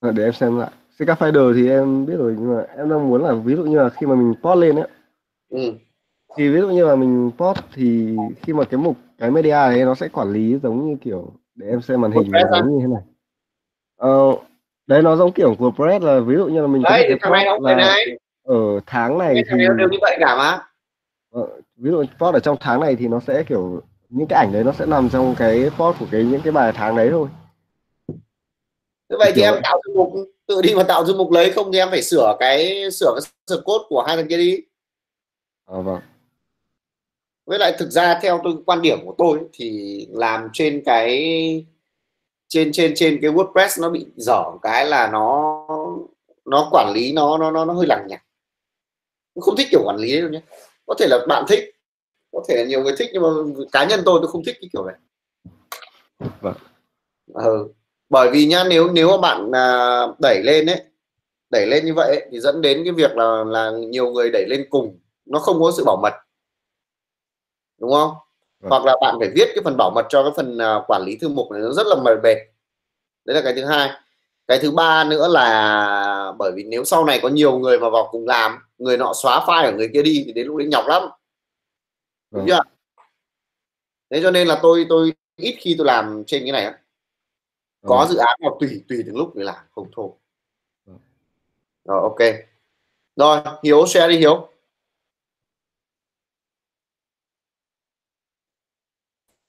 À, để em xem lại. CK Finder thì em biết rồi nhưng mà em đang muốn là ví dụ như là khi mà mình post lên ấy ừ. thì ví dụ như là mình post thì khi mà cái mục cái media đấy nó sẽ quản lý giống như kiểu để em xem màn hình nó giống như thế này. Ờ, đấy nó giống kiểu của WordPress là ví dụ như là mình có đấy cái này nó post là này ở tháng này cái thì đều như vậy cả mà Ờ, ví dụ post ở trong tháng này thì nó sẽ kiểu những cái ảnh đấy nó sẽ nằm trong cái post của cái những cái bài tháng đấy thôi như vậy thì em tạo thư mục tự đi mà tạo thư mục lấy không thì em phải sửa cái sửa cái sửa code của hai thằng kia đi. À, vâng. Với lại thực ra theo tôi quan điểm của tôi thì làm trên cái trên trên trên cái WordPress nó bị dở cái là nó nó quản lý nó nó nó, nó hơi lằng nhằng. Không thích kiểu quản lý đâu nhé có thể là bạn thích có thể là nhiều người thích nhưng mà cá nhân tôi tôi không thích cái kiểu này. Vâng. ừ. Bởi vì nhá nếu nếu mà bạn à, đẩy lên ấy đẩy lên như vậy ấy, thì dẫn đến cái việc là là nhiều người đẩy lên cùng nó không có sự bảo mật đúng không Vâng. hoặc là bạn phải viết cái phần bảo mật cho cái phần à, quản lý thư mục này nó rất là mệt bệt đấy là cái thứ hai cái thứ ba nữa là bởi vì nếu sau này có nhiều người mà vào cùng làm người nọ xóa file của người kia đi thì đến lúc đấy nhọc lắm đúng Vâng. chưa thế cho nên là tôi tôi ít khi tôi làm trên cái này á. Có Ờ, dự án nào tùy tùy từng lúc để làm không thôi. Vâng. rồi ok. Rồi hiếu share đi hiếu.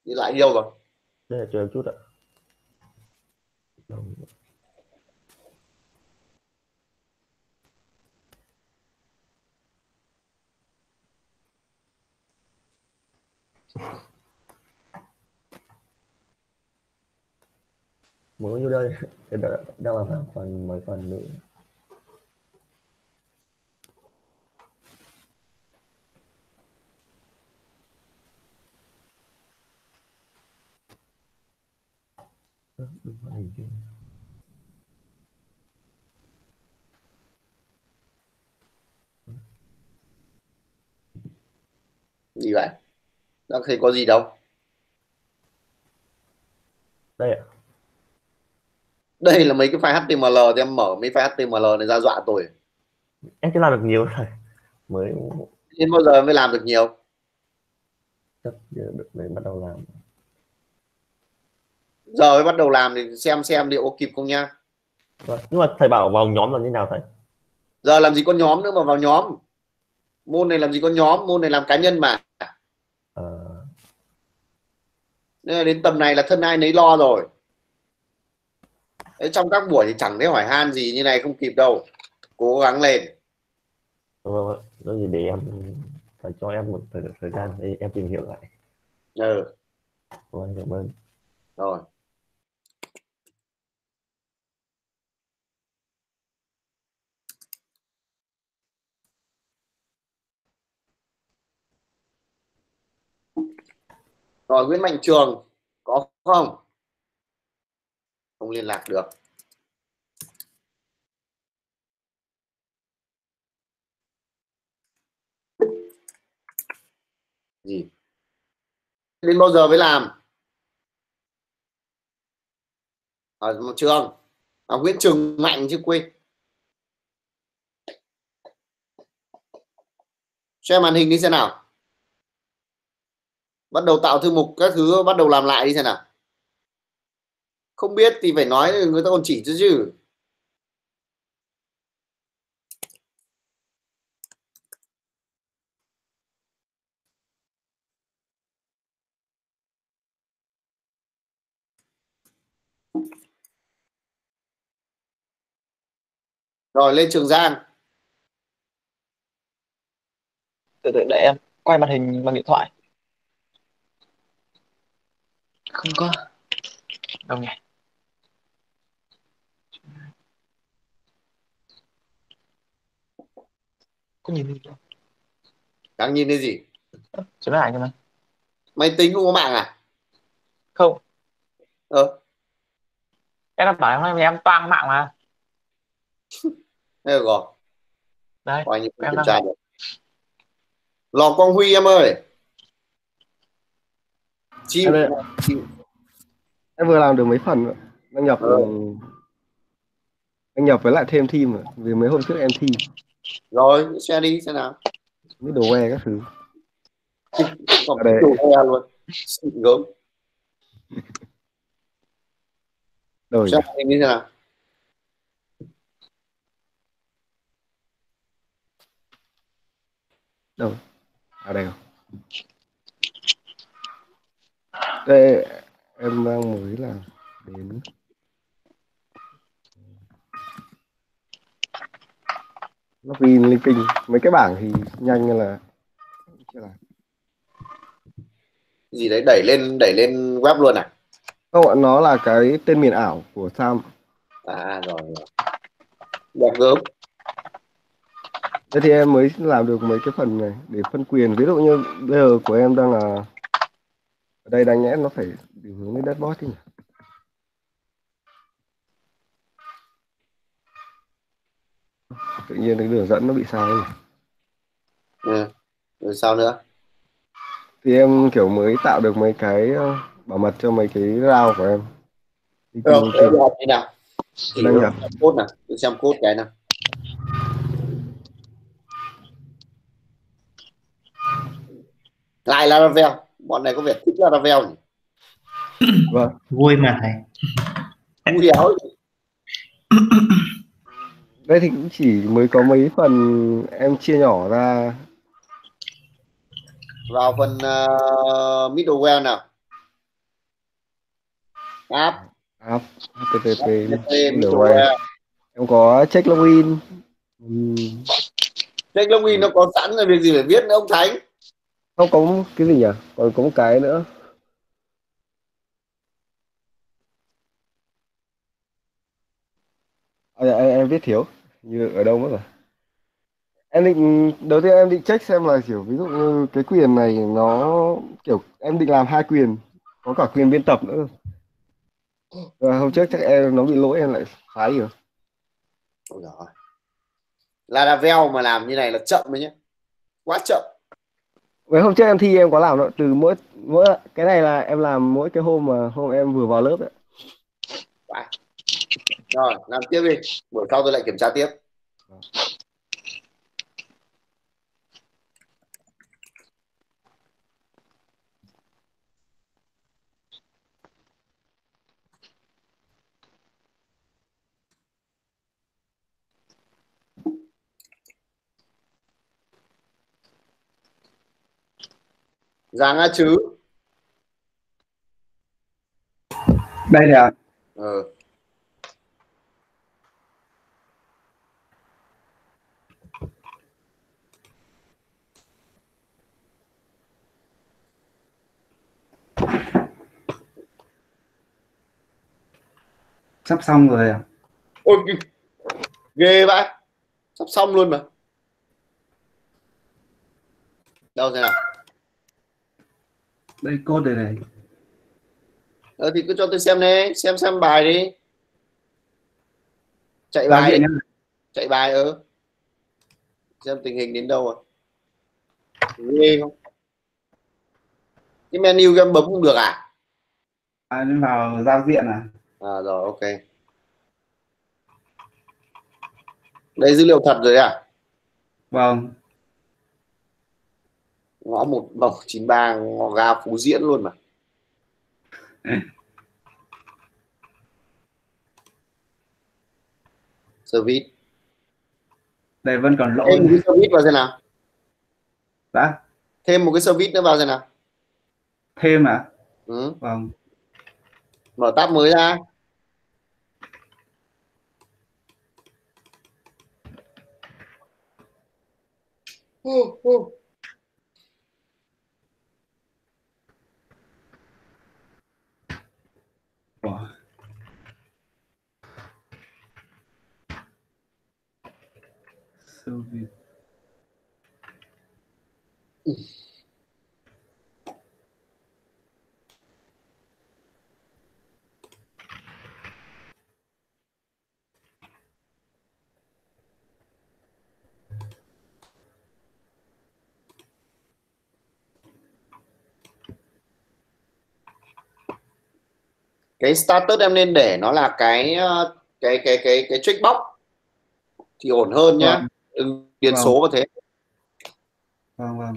Đi lại hiếu rồi. Là chờ chút ạ mới vô đây. Đang làm phần mấy phần nữa. Ơ, đừng có hình chứ. gì vậy. Đang thấy có gì đâu. Đây ạ đây là mấy cái file HTML thì em mở mấy file HTML này ra dọa tôi. Em chưa làm được nhiều rồi. Mới nên bao giờ mới làm được nhiều? Chắc giờ được để bắt đầu làm. Giờ mới bắt đầu làm thì xem xem liệu có kịp không nha. Vâng. nhưng mà thầy bảo vào nhóm là như nào thầy? Giờ làm gì có nhóm nữa mà vào nhóm? Môn này làm gì có nhóm? Môn này làm cá nhân mà. Nên là đến tầm này là thân ai nấy lo rồi Thế trong các buổi thì chẳng thấy hỏi han gì như này không kịp đâu. Cố gắng lên. Vâng đó gì để em phải cho em một thời, thời gian để em tìm hiểu lại. Ừ, vâng cảm ơn. Rồi. Rồi Nguyễn Mạnh Trường có không không liên lạc được. Gì? Đến bao giờ mới làm? Ở một trường. Ở Nguyễn Trường Mạnh chứ quên share màn hình đi xem nào. Bắt đầu tạo thư mục các thứ, bắt đầu làm lại đi xem nào không biết thì phải nói người ta còn chỉ chứ chứ. Rồi, lên Trường Giang. Từ từ để em. Quay màn hình bằng điện thoại. Không có. Đâu nhỉ? Có nhìn gì không? Đang nhìn thấy gì? Chụp máy ảnh cho mày máy tính không có mạng à? Không. Ờ. Em đã bảo em em toang mạng mà. Thế được rồi. Đây coi như em kiểm đang- tra được. Lò quang huy em ơi. Chim Em đây. vừa làm được mấy phần nữa. đăng nhập Ừ. đăng nhập với lại thêm team rồi vì mấy hôm trước em thi rồi xe đi xem nào? Middleware các thứ. Còn đủ xe luôn. Gớm. Đổi xe đi xem nào? Ở đây không? Đây em đang mới là đến login linh tinh mấy cái bảng thì nhanh nên là chưa làm. gì đấy đẩy lên đẩy lên web luôn à? Không ạ nó là cái tên miền ảo của Sam. À rồi rồi. Đẹp gớm. Thế thì em mới làm được mấy cái phần này để phân quyền. Ví dụ như bây giờ của em đang là ở đây đáng nhẽ nó phải điều hướng đến dashboard chứ nhỉ tự nhiên cái đường dẫn nó bị sai nhỉ? ừ. rồi sao nữa? Thì em kiểu mới tạo được mấy cái ờ, bảo mật cho mấy cái round của em. Thì cùng- để học đi nào? Chỉ Đăng có nhập. xem code nào tôi xem code cái nào. Lại Laravel. Bọn này có vẻ thích Laravel nhỉ? Vâng. Vui mà thầy. Vui éo đây thì cũng chỉ mới có mấy phần em chia nhỏ ra. Vào phần uh, middleware nào? App. App http middleware. em có check login. Ừm, check login nó có sẵn rồi việc gì phải viết nữa ông Thánh? Không có cái gì nhỉ? Còn có một cái nữa. À, em, em viết thiếu như ở đâu mất rồi? Em định đầu tiên em định check xem là kiểu ví dụ như cái quyền này nó kiểu em định làm hai quyền có cả quyền biên tập nữa. Và hôm trước chắc em nó bị lỗi em lại phá Ôi giời ơi. Laravel mà làm như này là chậm đấy nhé quá chậm. Mấy hôm trước em thi em có làm đó từ mỗi mỗi cái này là em làm mỗi cái hôm mà hôm em vừa vào lớp đấy. Rồi làm tiếp đi. Buổi sau tôi lại kiểm tra tiếp. Giang á chứ. Đây là ừ. Sắp xong rồi à ôi ghê- vậy sắp xong luôn mà. Đâu thế nào? Đây code đây này. Ờ, thì cứ cho tôi xem đi xem xem bài đi. Chạy bài đi. chạy bài ơ xem tình hình đến đâu rồi ghê không? Cái menu em bấm không được à? À, nên vào giao diện à à rồi ok. Đây dữ liệu thật rồi à vâng. Ngõ một bậc chín ba ngõ ga phú diễn luôn mà. Service. Đây vẫn còn lỗi. Thêm một cái service vào xem nào. Đã thêm một cái service nữa vào xem nào. Thêm à? Ừ. vâng mở tab mới ra Uh, uh. Wow. Service. Cái status em nên để nó là cái ờ, cái cái cái cái checkbox thì ổn hơn nhá. Vâng. đừng điền Vâng. số vào thế. Vâng vâng.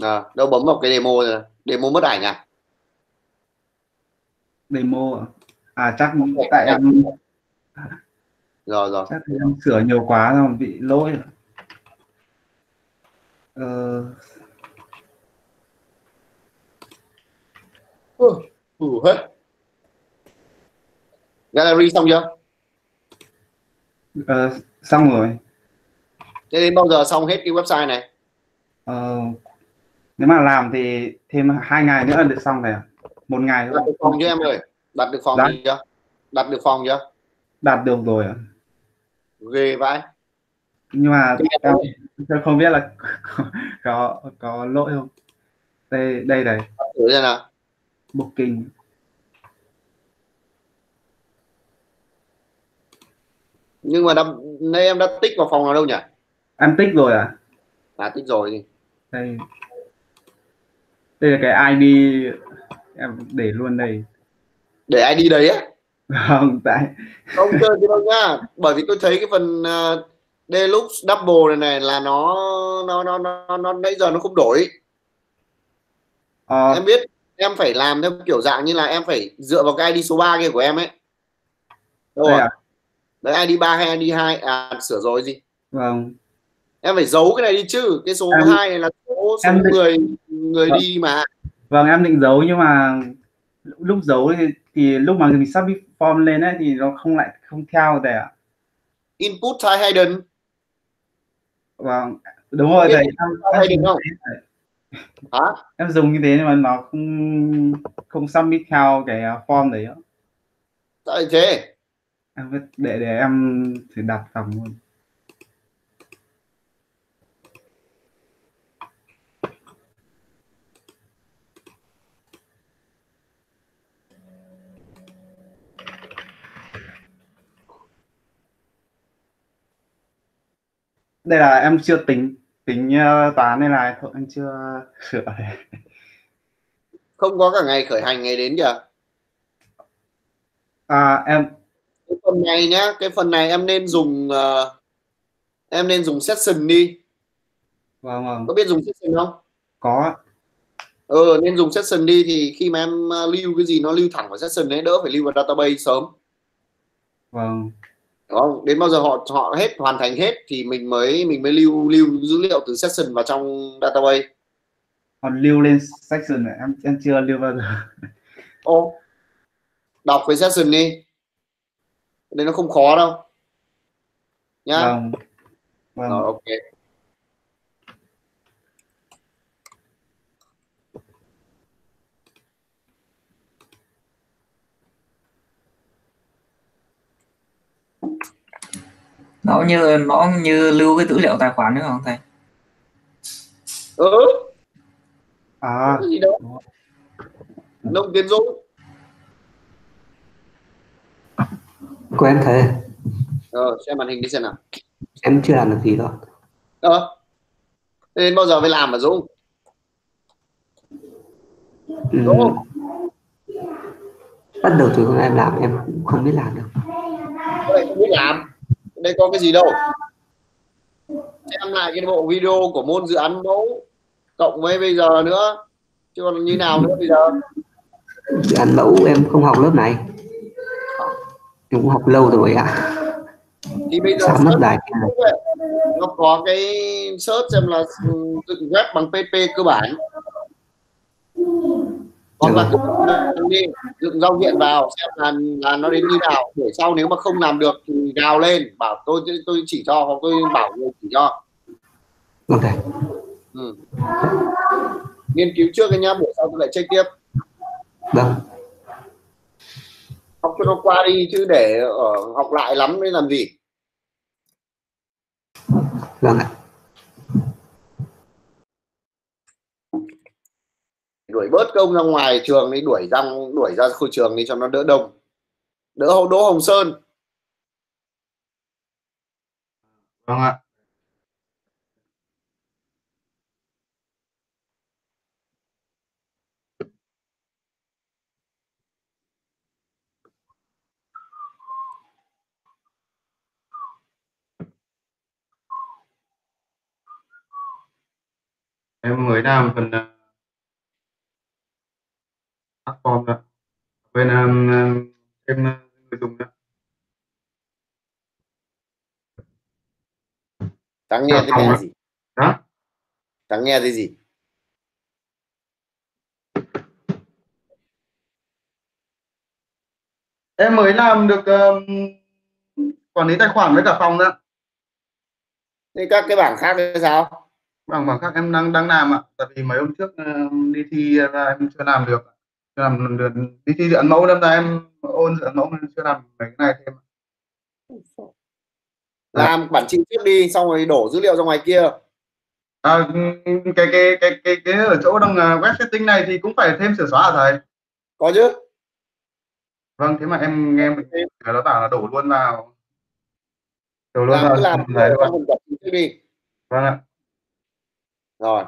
À, đâu bấm vào cái demo rồi. Demo mất ảnh à? Demo à? à chắc tại em rồi rồi. Chắc em sửa nhiều quá rồi bị lỗi ờ, ừ, hết gallery xong chưa? Ờ, xong rồi. Thế đến bao giờ xong hết cái website này? Ờ, nếu mà làm thì thêm hai ngày nữa là được xong à? một ngày đặt được phòng chưa em ơi? Đặt được phòng Dạ. chưa? Đặt được phòng chưa? Đạt được rồi à? ghê vãi. Nhưng mà em, này em không biết là có có, có lỗi không? Đây đây này. Thử xem nào. Booking nhưng mà đã, đây em đã tích vào phòng nào đâu nhỉ? Em tích rồi à? À tích rồi đây. Đây là cái ID em để luôn đây. Để ID đấy á? Không tại không chơi cái đâu nhá. Bởi vì tôi thấy cái phần uh, deluxe double này này là nó nó nó nó, nó nãy giờ nó không đổi. Ờ, em biết em phải làm theo kiểu dạng như là em phải dựa vào cái ID số 3 kia của em ấy. Đây rồi à đấy ID 3 hay ID 2 à sửa rồi gì? Vâng. Em phải giấu cái này đi chứ. Cái số Em- 2 này là số, số định- người người Vâng. đi mà. Vâng em định giấu nhưng mà lúc giấu thì, thì lúc mà mình submit form lên ấy thì nó không lại không theo thầy ạ. Input type hidden vâng đúng rồi input em, em, không? hả? Em dùng như thế nhưng mà nó không không submit theo cái form đấy ạ. tại thế em biết- để để em thử đặt phòng luôn đây là em chưa tính tính uh, toán nên là thôi em chưa sửa đấy. không có cả ngày khởi hành ngày đến kìa à em cái phần này nhá cái phần này em nên dùng ờ, em nên dùng session đi. Vâng vâng. Có biết dùng session không? Có ờ nên dùng session đi thì khi mà em ờ, lưu cái gì nó lưu thẳng vào session ấy đỡ phải lưu vào database sớm. Vâng. Không? đến bao giờ họ họ hết hoàn thành hết thì mình mới mình mới lưu lưu dữ liệu từ session vào trong database. Còn lưu lên section này em em chưa lưu bao giờ. Ô đọc cái session đi đây nó không khó đâu. Nhá. Vâng. Vâng. Rồi ok. Nó như nó như lưu cái dữ liệu tài khoản nữa không thầy? Ừ. À. Cái gì đâu nông tiến dũng quen thầy ờ xem màn hình đi xem nào. Em chưa làm được gì đâu. Ờ. Thế đến bao giờ mới làm mà dũng? Ừ. Không? bắt đầu từ hôm em làm em cũng không biết làm được. Đây không biết làm. Đây có cái gì đâu. Xem lại cái bộ video của môn dự án mẫu cộng với bây giờ nữa. Chứ còn như nào nữa bây giờ? Dự án mẫu em không học lớp này em cũng học lâu rồi ạ. Thì bây giờ sao mất bài nó có cái search xem là dựng web bằng PHP cơ bản. Hoặc là đi dựng giao diện vào xem là là nó đến như nào. Để sau nếu mà không làm được thì gào lên bảo tôi tôi chỉ cho hoặc tôi bảo người chỉ cho. Ok. Ừ. nghiên cứu trước cái nhá buổi sau tôi lại check tiếp. Vâng học cho nó qua đi chứ để ở học lại lắm mới làm gì? Vâng ạ. Đuổi bớt công ra ngoài trường đi đuổi ra đuổi ra khối trường đi cho nó đỡ đông. Đỡ hậu đỗ hồng sơn. Vâng ạ em mới làm phần platform đó bên um, em người dùng đó chẳng nghe thấy Không mẹ gì? đó chẳng nghe thấy gì? Em mới làm được um, quản lý tài khoản với cả phòng đó. Thế các cái bảng khác thì sao bằng bằng khác em đang đang làm ạ. Tại vì mấy hôm trước um, đi thi ra em chưa làm được chưa làm được đi thi dự án mẫu đâm ra em ôn dự án mẫu nên chưa làm mấy cái này thêm làm bản trị trước đi xong rồi đổ dữ liệu ra ngoài kia. À, cái cái cái cái cái ở chỗ đồng uh, web setting này thì cũng phải thêm sửa xóa hả thầy? Có chứ. Vâng thế mà em nghe mình nó bảo là đổ luôn vào. Đổ luôn làm vào cứ làm đấy trong luôn phần quản trị trước đi. Vâng ạ rồi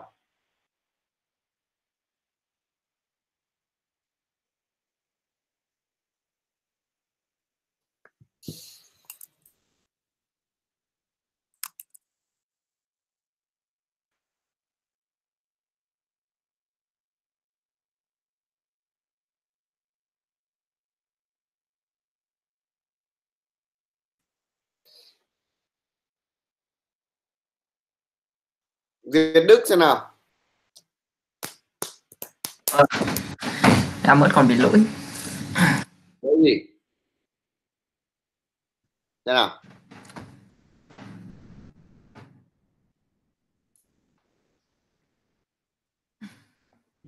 Việt Đức xem nào. Em vẫn còn bị lỗi. Cái gì? Xem nào.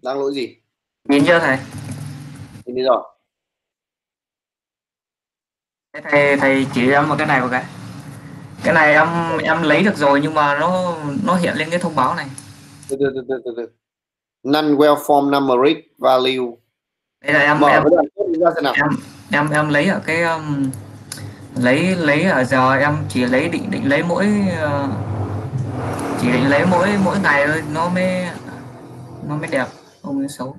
Đang lỗi gì? Nhìn chưa thầy? Bây giờ Thế thầy thầy chỉ em một cái này một cái cái này em em lấy được rồi nhưng mà nó nó hiện lên cái thông báo này. None well form numeric value. Đây là em mở em nào. em em em lấy ở cái um, lấy lấy ở giờ em chỉ lấy định định lấy mỗi ờ, chỉ định lấy mỗi mỗi ngày thôi nó mới nó mới đẹp không mới xấu.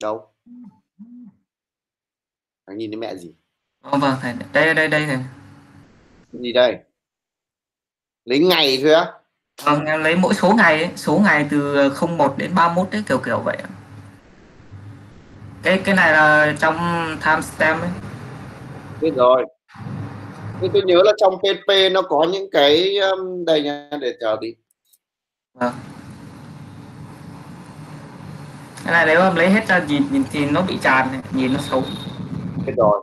Đâu? Thằng nhìn thấy mẹ gì Ờ, vâng thầy. Đây đây đây thầy. Gì đây? Lấy ngày thôi á vâng em lấy mỗi số ngày ấy, số ngày từ 01 đến 31 đấy kiểu kiểu vậy cái cái này là trong timestamp ấy. Biết rồi. Nhưng tôi nhớ là trong PHP nó có những cái um, đây nha để chờ tí. Vâng. Cái này nếu em lấy hết ra nhìn, nhìn thì nó bị tràn này, nhìn nó xấu. Biết rồi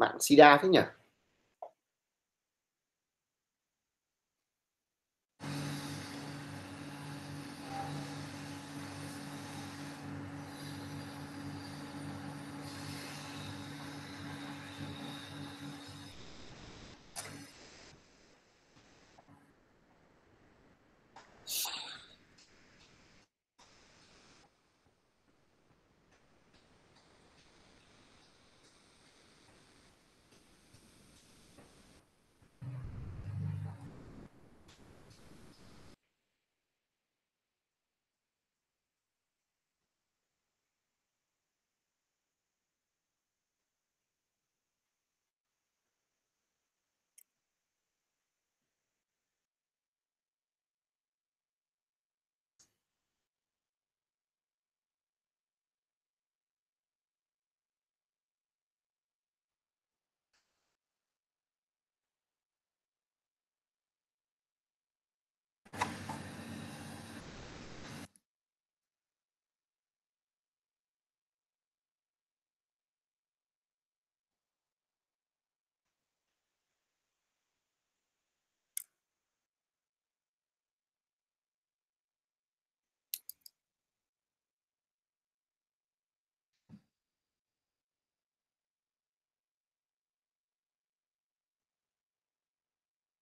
mạng sida thế nhỉ?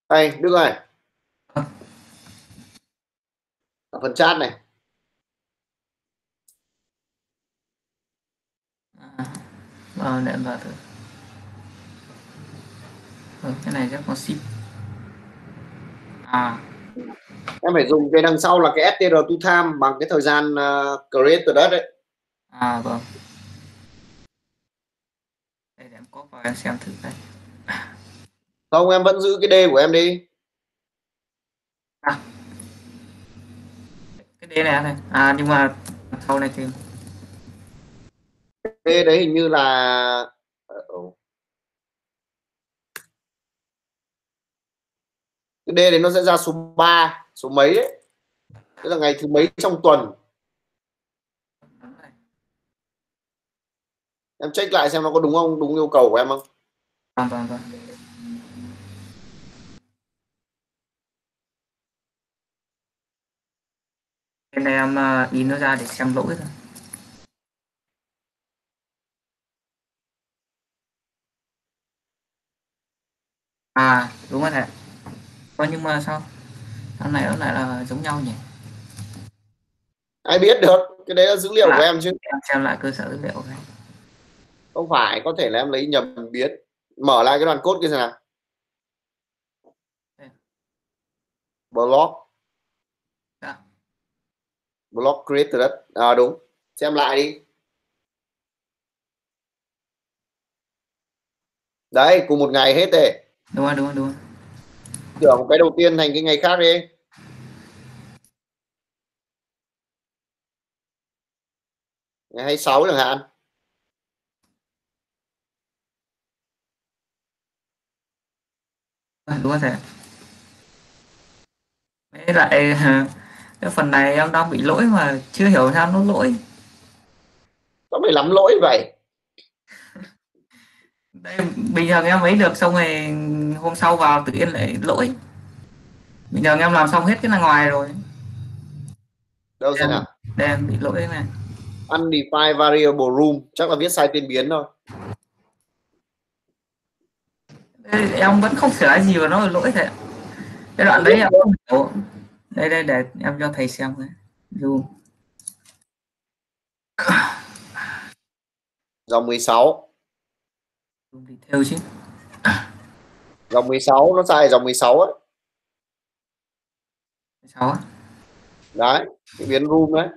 Đây Đức ơi ở phần chat này Ờ, để em vào thử. Ừ, cái này chắc có ship. À, em phải dùng cái đằng sau là cái str to time bằng cái thời gian uh, create từ đất đấy à vâng. Đây để em có vào em xem thử đây. Không em vẫn giữ cái D của em đi. Cái D này này. À nhưng mà sau này thì D đấy hình như là ờ, cái D đấy nó sẽ ra số 3 số mấy đấy tức là ngày thứ mấy trong tuần? Em check lại xem nó có đúng không? Đúng yêu cầu của em không? Vâng vâng vâng. Cái này em uh, in nó ra để xem lỗi thôi. À đúng rồi thầy. Vâng nhưng mà sao? Cái này nó lại là giống nhau nhỉ? ai biết được cái đấy là dữ liệu của em chứ Em xem lại cơ sở dữ liệu này. không phải có thể là em lấy nhầm biến mở lại cái đoạn code kia xem nào block. Block created đất. À đúng. Xem lại đi. Đấy cùng một ngày hết rồi Đúng rồi, đúng rồi, đúng rồi. tưởng cái đầu tiên thành cái ngày khác đi. Ngày 26 chẳng hạn. Đúng rồi thầy. Lại cái phần này em đang bị lỗi mà chưa hiểu sao nó lỗi. có phải lắm lỗi vậy Đây, bình thường em ấy được xong rồi hôm sau vào tự nhiên lại lỗi. Bình thường em làm xong hết cái là ngoài rồi. đâu xem Em, nào đây em bị lỗi này. undefined variable room chắc là viết sai tên biến thôi Đây, em vẫn không sửa gì mà nó là lỗi thầy. Cái đoạn đấy em không hiểu. Đây đây để em cho thầy xem này. Zoom. dòng 16 Zoom thì theo chứ. dòng 16 nó sai dòng 16 ấy Sáu. á. đấy cái biến room đấy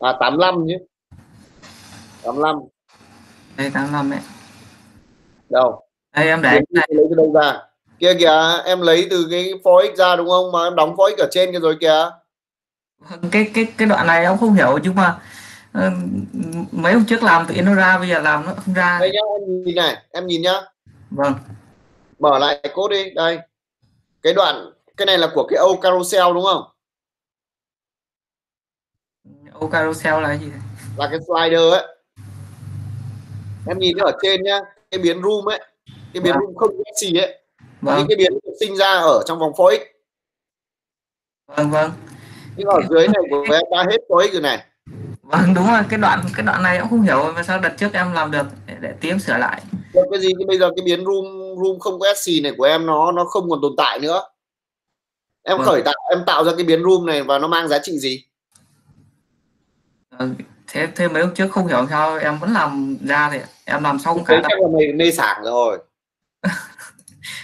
à 85 chứ 85 Đây 85 ấy. đâu Đây em để cái này. lấy cái đâu ra kia kìa em lấy từ cái for x ra đúng không? Mà em đóng for x ở trên kia rồi kìa. Cái cái cái đoạn này em không hiểu nhưng mà ờ, mấy hôm trước làm tự nhiên nó ra bây giờ làm nó không ra. Đây nhá em nhìn này em nhìn nhá. Vâng. Mở lại code đi đây. Cái đoạn cái này là của cái ô carousel đúng không? Ô carousel là gì là cái slider ấy. Em nhìn ở trên nhá cái biến room ấy. Cái biến Vâng. room không xì ấy vâng những cái biến được sinh ra ở trong vòng forex vâng vâng. Nhưng ở dưới này của em đã hết forex rồi này. Vâng đúng rồi cái đoạn cái đoạn này em không hiểu mà sao đợt trước em làm được để, để tí em sửa lại. Cái gì thì bây giờ cái biến room room không có SC này của em nó nó không còn tồn tại nữa. Em Vâng. khởi tạo em tạo ra cái biến room này và nó mang giá trị gì? Ờ, thế thế mấy hôm trước không hiểu sao em vẫn làm ra thì em làm xong cả đấy chắc là mê, mê sảng rồi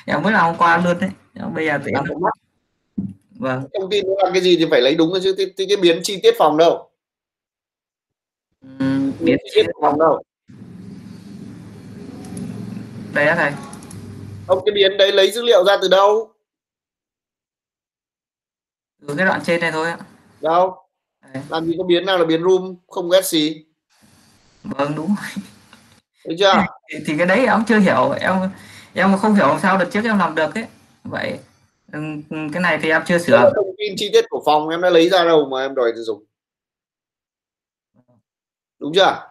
em mới làm qua luôn đấy. Em bây giờ thì em vâng. Thông tin nó là cái gì thì phải lấy đúng chứ. Cái, cái, cái biến chi tiết phòng đâu? Ừm, biến chi tiết phòng đâu? Đây á thầy. Không cái biến đấy lấy dữ liệu ra từ đâu? Từ cái đoạn trên này thôi ạ đâu? Đây. làm gì có biến nào là biến room không có SC vâng đúng thấy chưa? Thì, thì cái đấy em chưa hiểu. Em em không hiểu làm sao đợt trước em làm được ấy. Vậy cái này thì em chưa sửa. Thông tin chi tiết của phòng em đã lấy ra đâu mà em đòi sử dụng? Đúng chưa?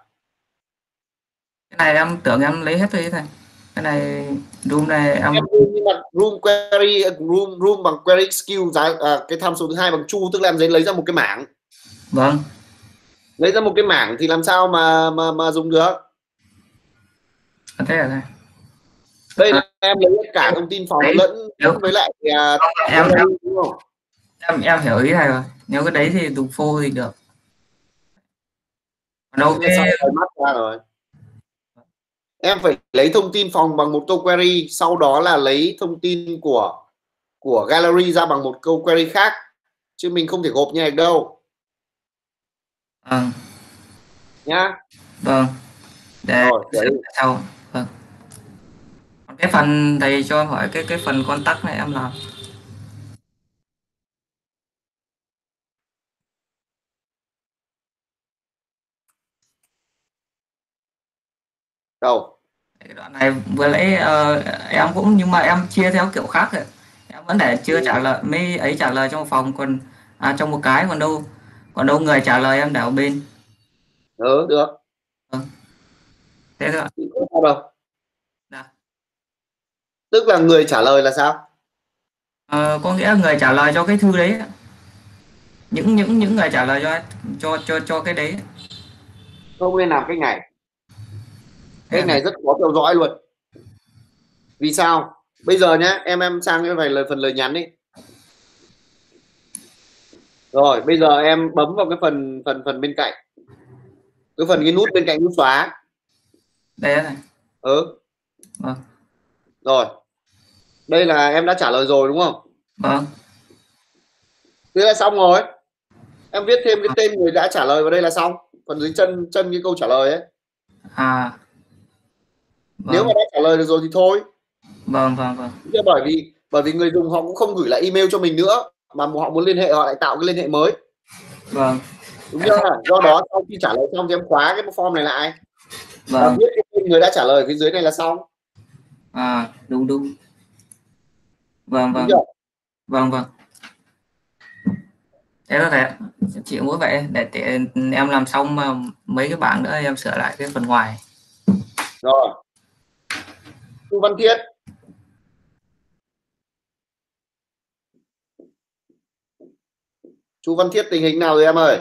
Cái này em tưởng em lấy hết rồi thầy. Cái này room này em em nhưng mà room query room room bằng query skill giá à, cái tham số thứ hai bằng chu tức là em lấy lấy ra một cái mảng. Vâng. Lấy ra một cái mảng thì làm sao mà mà mà dùng được? Thế là thầy đây là em lấy cả thông tin phòng Đấy. lẫn Đúng. với lại à, em em đúng không? Em em hiểu ý thầy rồi. Nếu cái đấy thì dùng phô thì được. Đâu cái mắt ra rồi. Em phải lấy thông tin phòng bằng một câu query sau đó là lấy thông tin của của gallery ra bằng một câu query khác. Chứ mình không thể gộp như này đâu. Vâng. Nhá. Vâng. Để Rồi, đấy. sau. Vâng cái phần thầy cho em hỏi cái cái phần contact này em làm. Đâu? Đoạn này vừa nãy ờ, em cũng nhưng mà em chia theo kiểu khác rồi em vẫn để chưa trả lời mấy ấy trả lời trong phòng còn à, trong một cái còn đâu còn đâu người trả lời em ở bên. Ừ, được. Thế thôi đâu. Tức là người trả lời là sao? Ờ, có nghĩa là người trả lời cho cái thư đấy những những những người trả lời cho cho cho cho cái đấy không nên làm cái này. Cái Em- này rất khó theo dõi luôn. Vì sao? Bây giờ nhá em em sang cái phần lời phần lời nhắn đi. Rồi bây giờ em bấm vào cái phần phần phần bên cạnh. Cái phần cái nút bên cạnh nút xóa. Đây này. Ừ. Vâng. rồi đây là em đã trả lời rồi đúng không? Vâng. Thế là xong rồi. Em viết thêm cái tên người đã trả lời vào đây là xong. Phần dưới chân chân cái câu trả lời ấy. À. Nếu vâng. mà đã trả lời được rồi thì thôi. Vâng vâng vâng. Bởi vì bởi vì người dùng họ cũng không gửi lại email cho mình nữa mà họ muốn liên hệ họ lại tạo cái liên hệ mới. Vâng. Đúng chưa? Do đó sau khi trả lời xong thì em khóa cái form này lại. Và vâng. viết cái tên người đã trả lời phía dưới này là xong. À đúng đúng vâng đúng vâng. chưa vâng vâng. Thế là thầy ạ. chị muốn vậy để, để em làm xong mà mấy cái bảng nữa em sửa lại cái phần ngoài. Rồi. Chu Văn Thiết. Chu Văn Thiết tình hình nào rồi em ơi?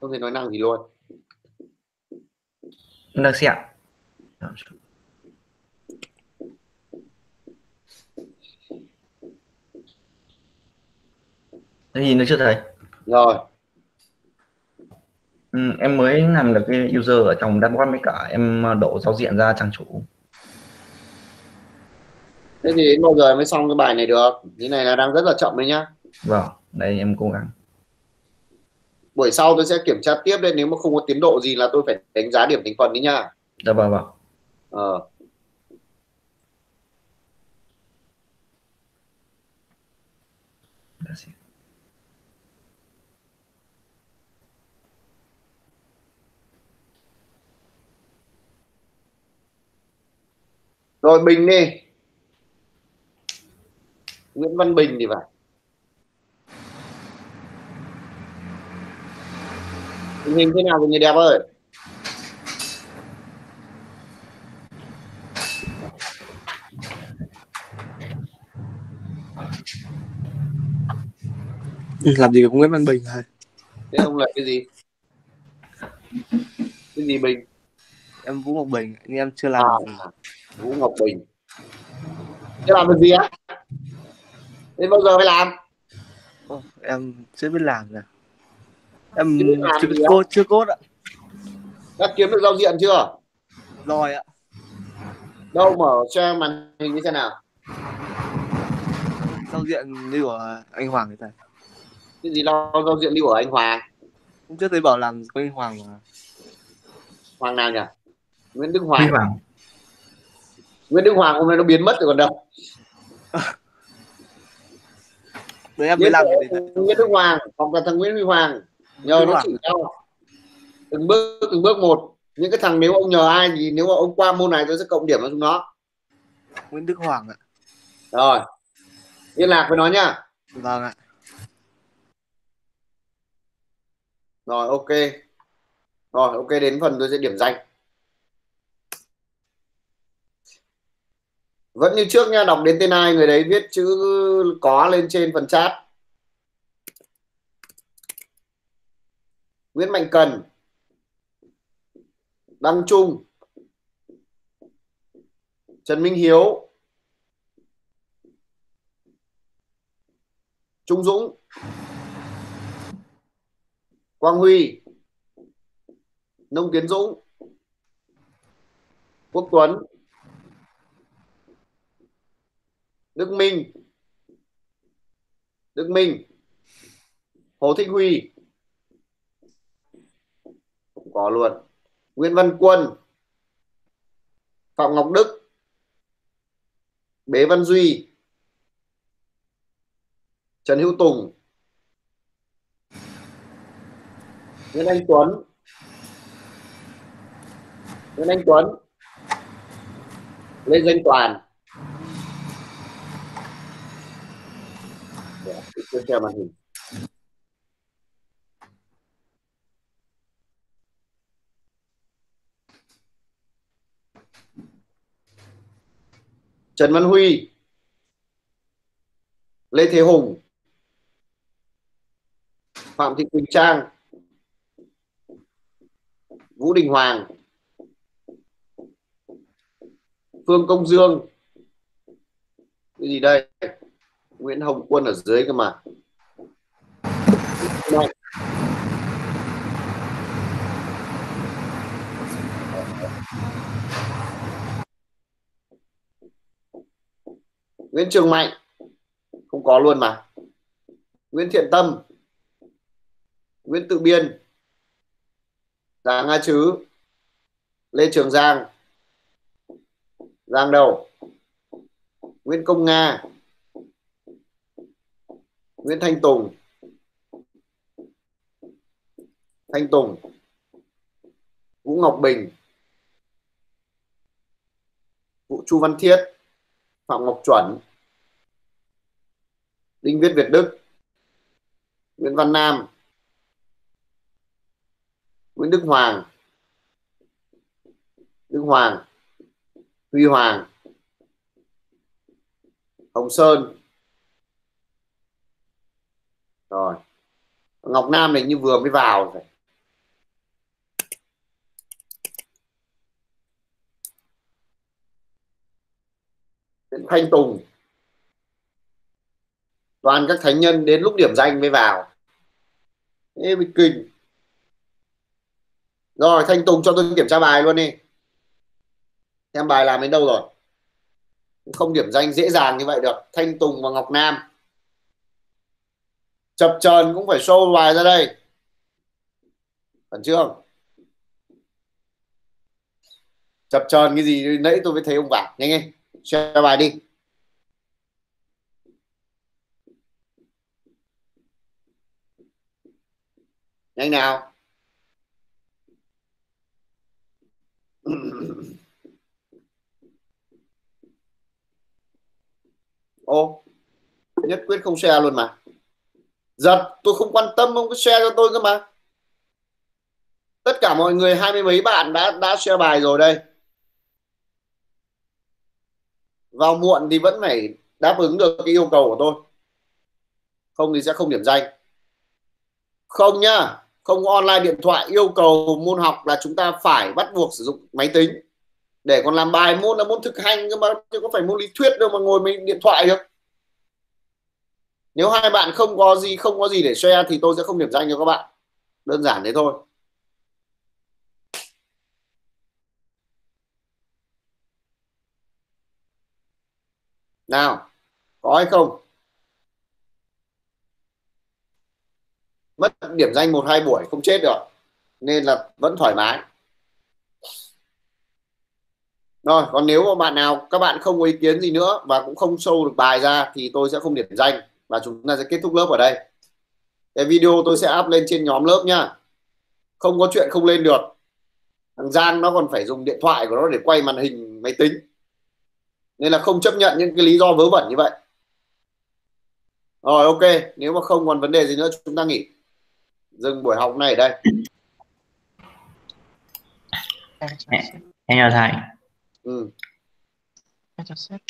Không thể nói năng gì luôn. Được ạ Thế nhìn được chưa thầy? rồi Ừ, em mới làm được cái user ở trong dashboard với cả em đổ giao diện ra trang chủ. thế thì đến bao giờ mới xong cái bài này được cái này là đang rất là chậm đấy nhá Vâng, đây em cố gắng. buổi sau tôi sẽ kiểm tra tiếp đấy nếu mà không có tiến độ gì là tôi phải đánh giá điểm thành phần đấy nhá Dạ vâng vâng. ờ. Rồi Bình đi. Nguyễn Văn Bình thì phải. Tình hình thế nào rồi người đẹp ơi? Làm gì cũng Nguyễn Văn Bình thôi thế ông là cái gì? Cái gì bình? Em Vũ Ngọc Bình nhưng em chưa làm à, Vũ Ngọc Bình. Thế làm được gì á? Thế bao giờ phải làm? Ồ, em chưa biết làm rồi em Chưa biết làm chưa biết cốt chưa cốt ạ. Đã kiếm được giao diện chưa? Rồi ạ. Đâu mở cho màn hình như thế nào? Giao diện như của anh Hoàng thì phải. Cái gì lo giao diện đi của anh Hoàng? Hôm trước thấy bảo làm của anh Hoàng mà. Hoàng nào nhỉ? Nguyễn Đức Hoàng. Huy Hoàng Nguyễn Đức Hoàng hôm nay nó biến mất rồi còn đâu. Đấy em mới Nguyễn, làm Nguyễn Đức Hoàng hoặc là thằng Nguyễn Huy Hoàng. Nhờ Đức nó chỉ nhau. Từng bước từng bước một. Những cái thằng nếu ông nhờ ai thì nếu mà ông qua môn này tôi sẽ cộng điểm cho chúng nó. Nguyễn Đức Hoàng ạ. Rồi. Liên lạc với nó nhá. Vâng ạ. Rồi ok. Rồi ok đến phần tôi sẽ điểm danh vẫn như trước nha đọc đến tên ai, người đấy viết chữ có lên trên phần chat. Nguyễn Mạnh Cần. Đăng Trung. Trần Minh Hiếu. Trung Dũng. Quang Huy. Nông Tiến Dũng. Quốc Tuấn. Đức Minh. Đức Minh. Hồ Thích Huy. Cũng có luôn. Nguyễn Văn Quân. Phạm Ngọc Đức. Bế Văn Duy. Trần Hữu Tùng. Nguyễn Anh Tuấn. Nguyễn Anh Tuấn. Lê Danh Toàn. Trên theo màn hình. Trần Văn Huy, Lê Thế Hùng, Phạm Thị Quỳnh Trang, Vũ Đình Hoàng, Phương Công Dương. Cái gì đây? Nguyễn Hồng Quân ở dưới cơ mà. Đây. Nguyễn Trường Mạnh. Không có luôn mà. Nguyễn Thiện Tâm. Nguyễn Tự Biên. Giang A Chứ. Lê Trường Giang. Giang đầu. Nguyễn Công Nga. Nguyễn Thanh Tùng. Thanh Tùng. Vũ Ngọc Bình. Vũ Chu Văn Thiết. Phạm Ngọc Chuẩn. Đinh Viết Việt Đức. Nguyễn Văn Nam. Nguyễn Đức Hoàng. Đức Hoàng. Huy Hoàng. Hồng Sơn rồi. Ngọc Nam này như vừa mới vào rồi. Nguyễn Thanh Tùng. Toàn các thánh nhân đến lúc điểm danh mới vào. Ê, bị kinh. Rồi, Thanh Tùng cho tôi kiểm tra bài luôn đi. Xem bài làm đến đâu rồi. Không điểm danh dễ dàng như vậy được. Thanh Tùng và Ngọc Nam chập chờn cũng phải show bài ra đây. Khẩn trương chập chờn cái gì? Nãy tôi mới thấy ông bảo. Nhanh lên, share bài đi. Nhanh nào. Ô, nhất quyết không share luôn mà giật tôi không quan tâm, ông cứ share cho tôi cơ mà. Tất cả mọi người, hai mươi mấy bạn đã đã share bài rồi đây. Vào muộn thì vẫn phải đáp ứng được cái yêu cầu của tôi. Không thì sẽ không điểm danh. Không nhá, không online điện thoại yêu cầu môn học là chúng ta phải bắt buộc sử dụng máy tính. Để còn làm bài môn là môn thực hành cơ mà, chứ có phải môn lý thuyết đâu mà ngồi mình điện thoại được nếu hai bạn không có gì, không có gì để share thì tôi sẽ không điểm danh cho các bạn. Đơn giản thế thôi. Nào, có hay không? Mất điểm danh một hai buổi, không chết được. Nên là vẫn thoải mái. Rồi, còn nếu mà bạn nào, các bạn không có ý kiến gì nữa và cũng không sâu được bài ra thì tôi sẽ không điểm danh và chúng ta sẽ kết thúc lớp ở đây. Cái video tôi sẽ up lên trên nhóm lớp nhá. Không có chuyện không lên được. Thằng Giang nó còn phải dùng điện thoại của nó để quay màn hình máy tính. Nên là không chấp nhận những cái lý do vớ vẩn như vậy. Rồi ok. Nếu mà không còn vấn đề gì nữa chúng ta nghỉ. Dừng buổi học này ở đây. Em chào thầy ừ. Em chào sếp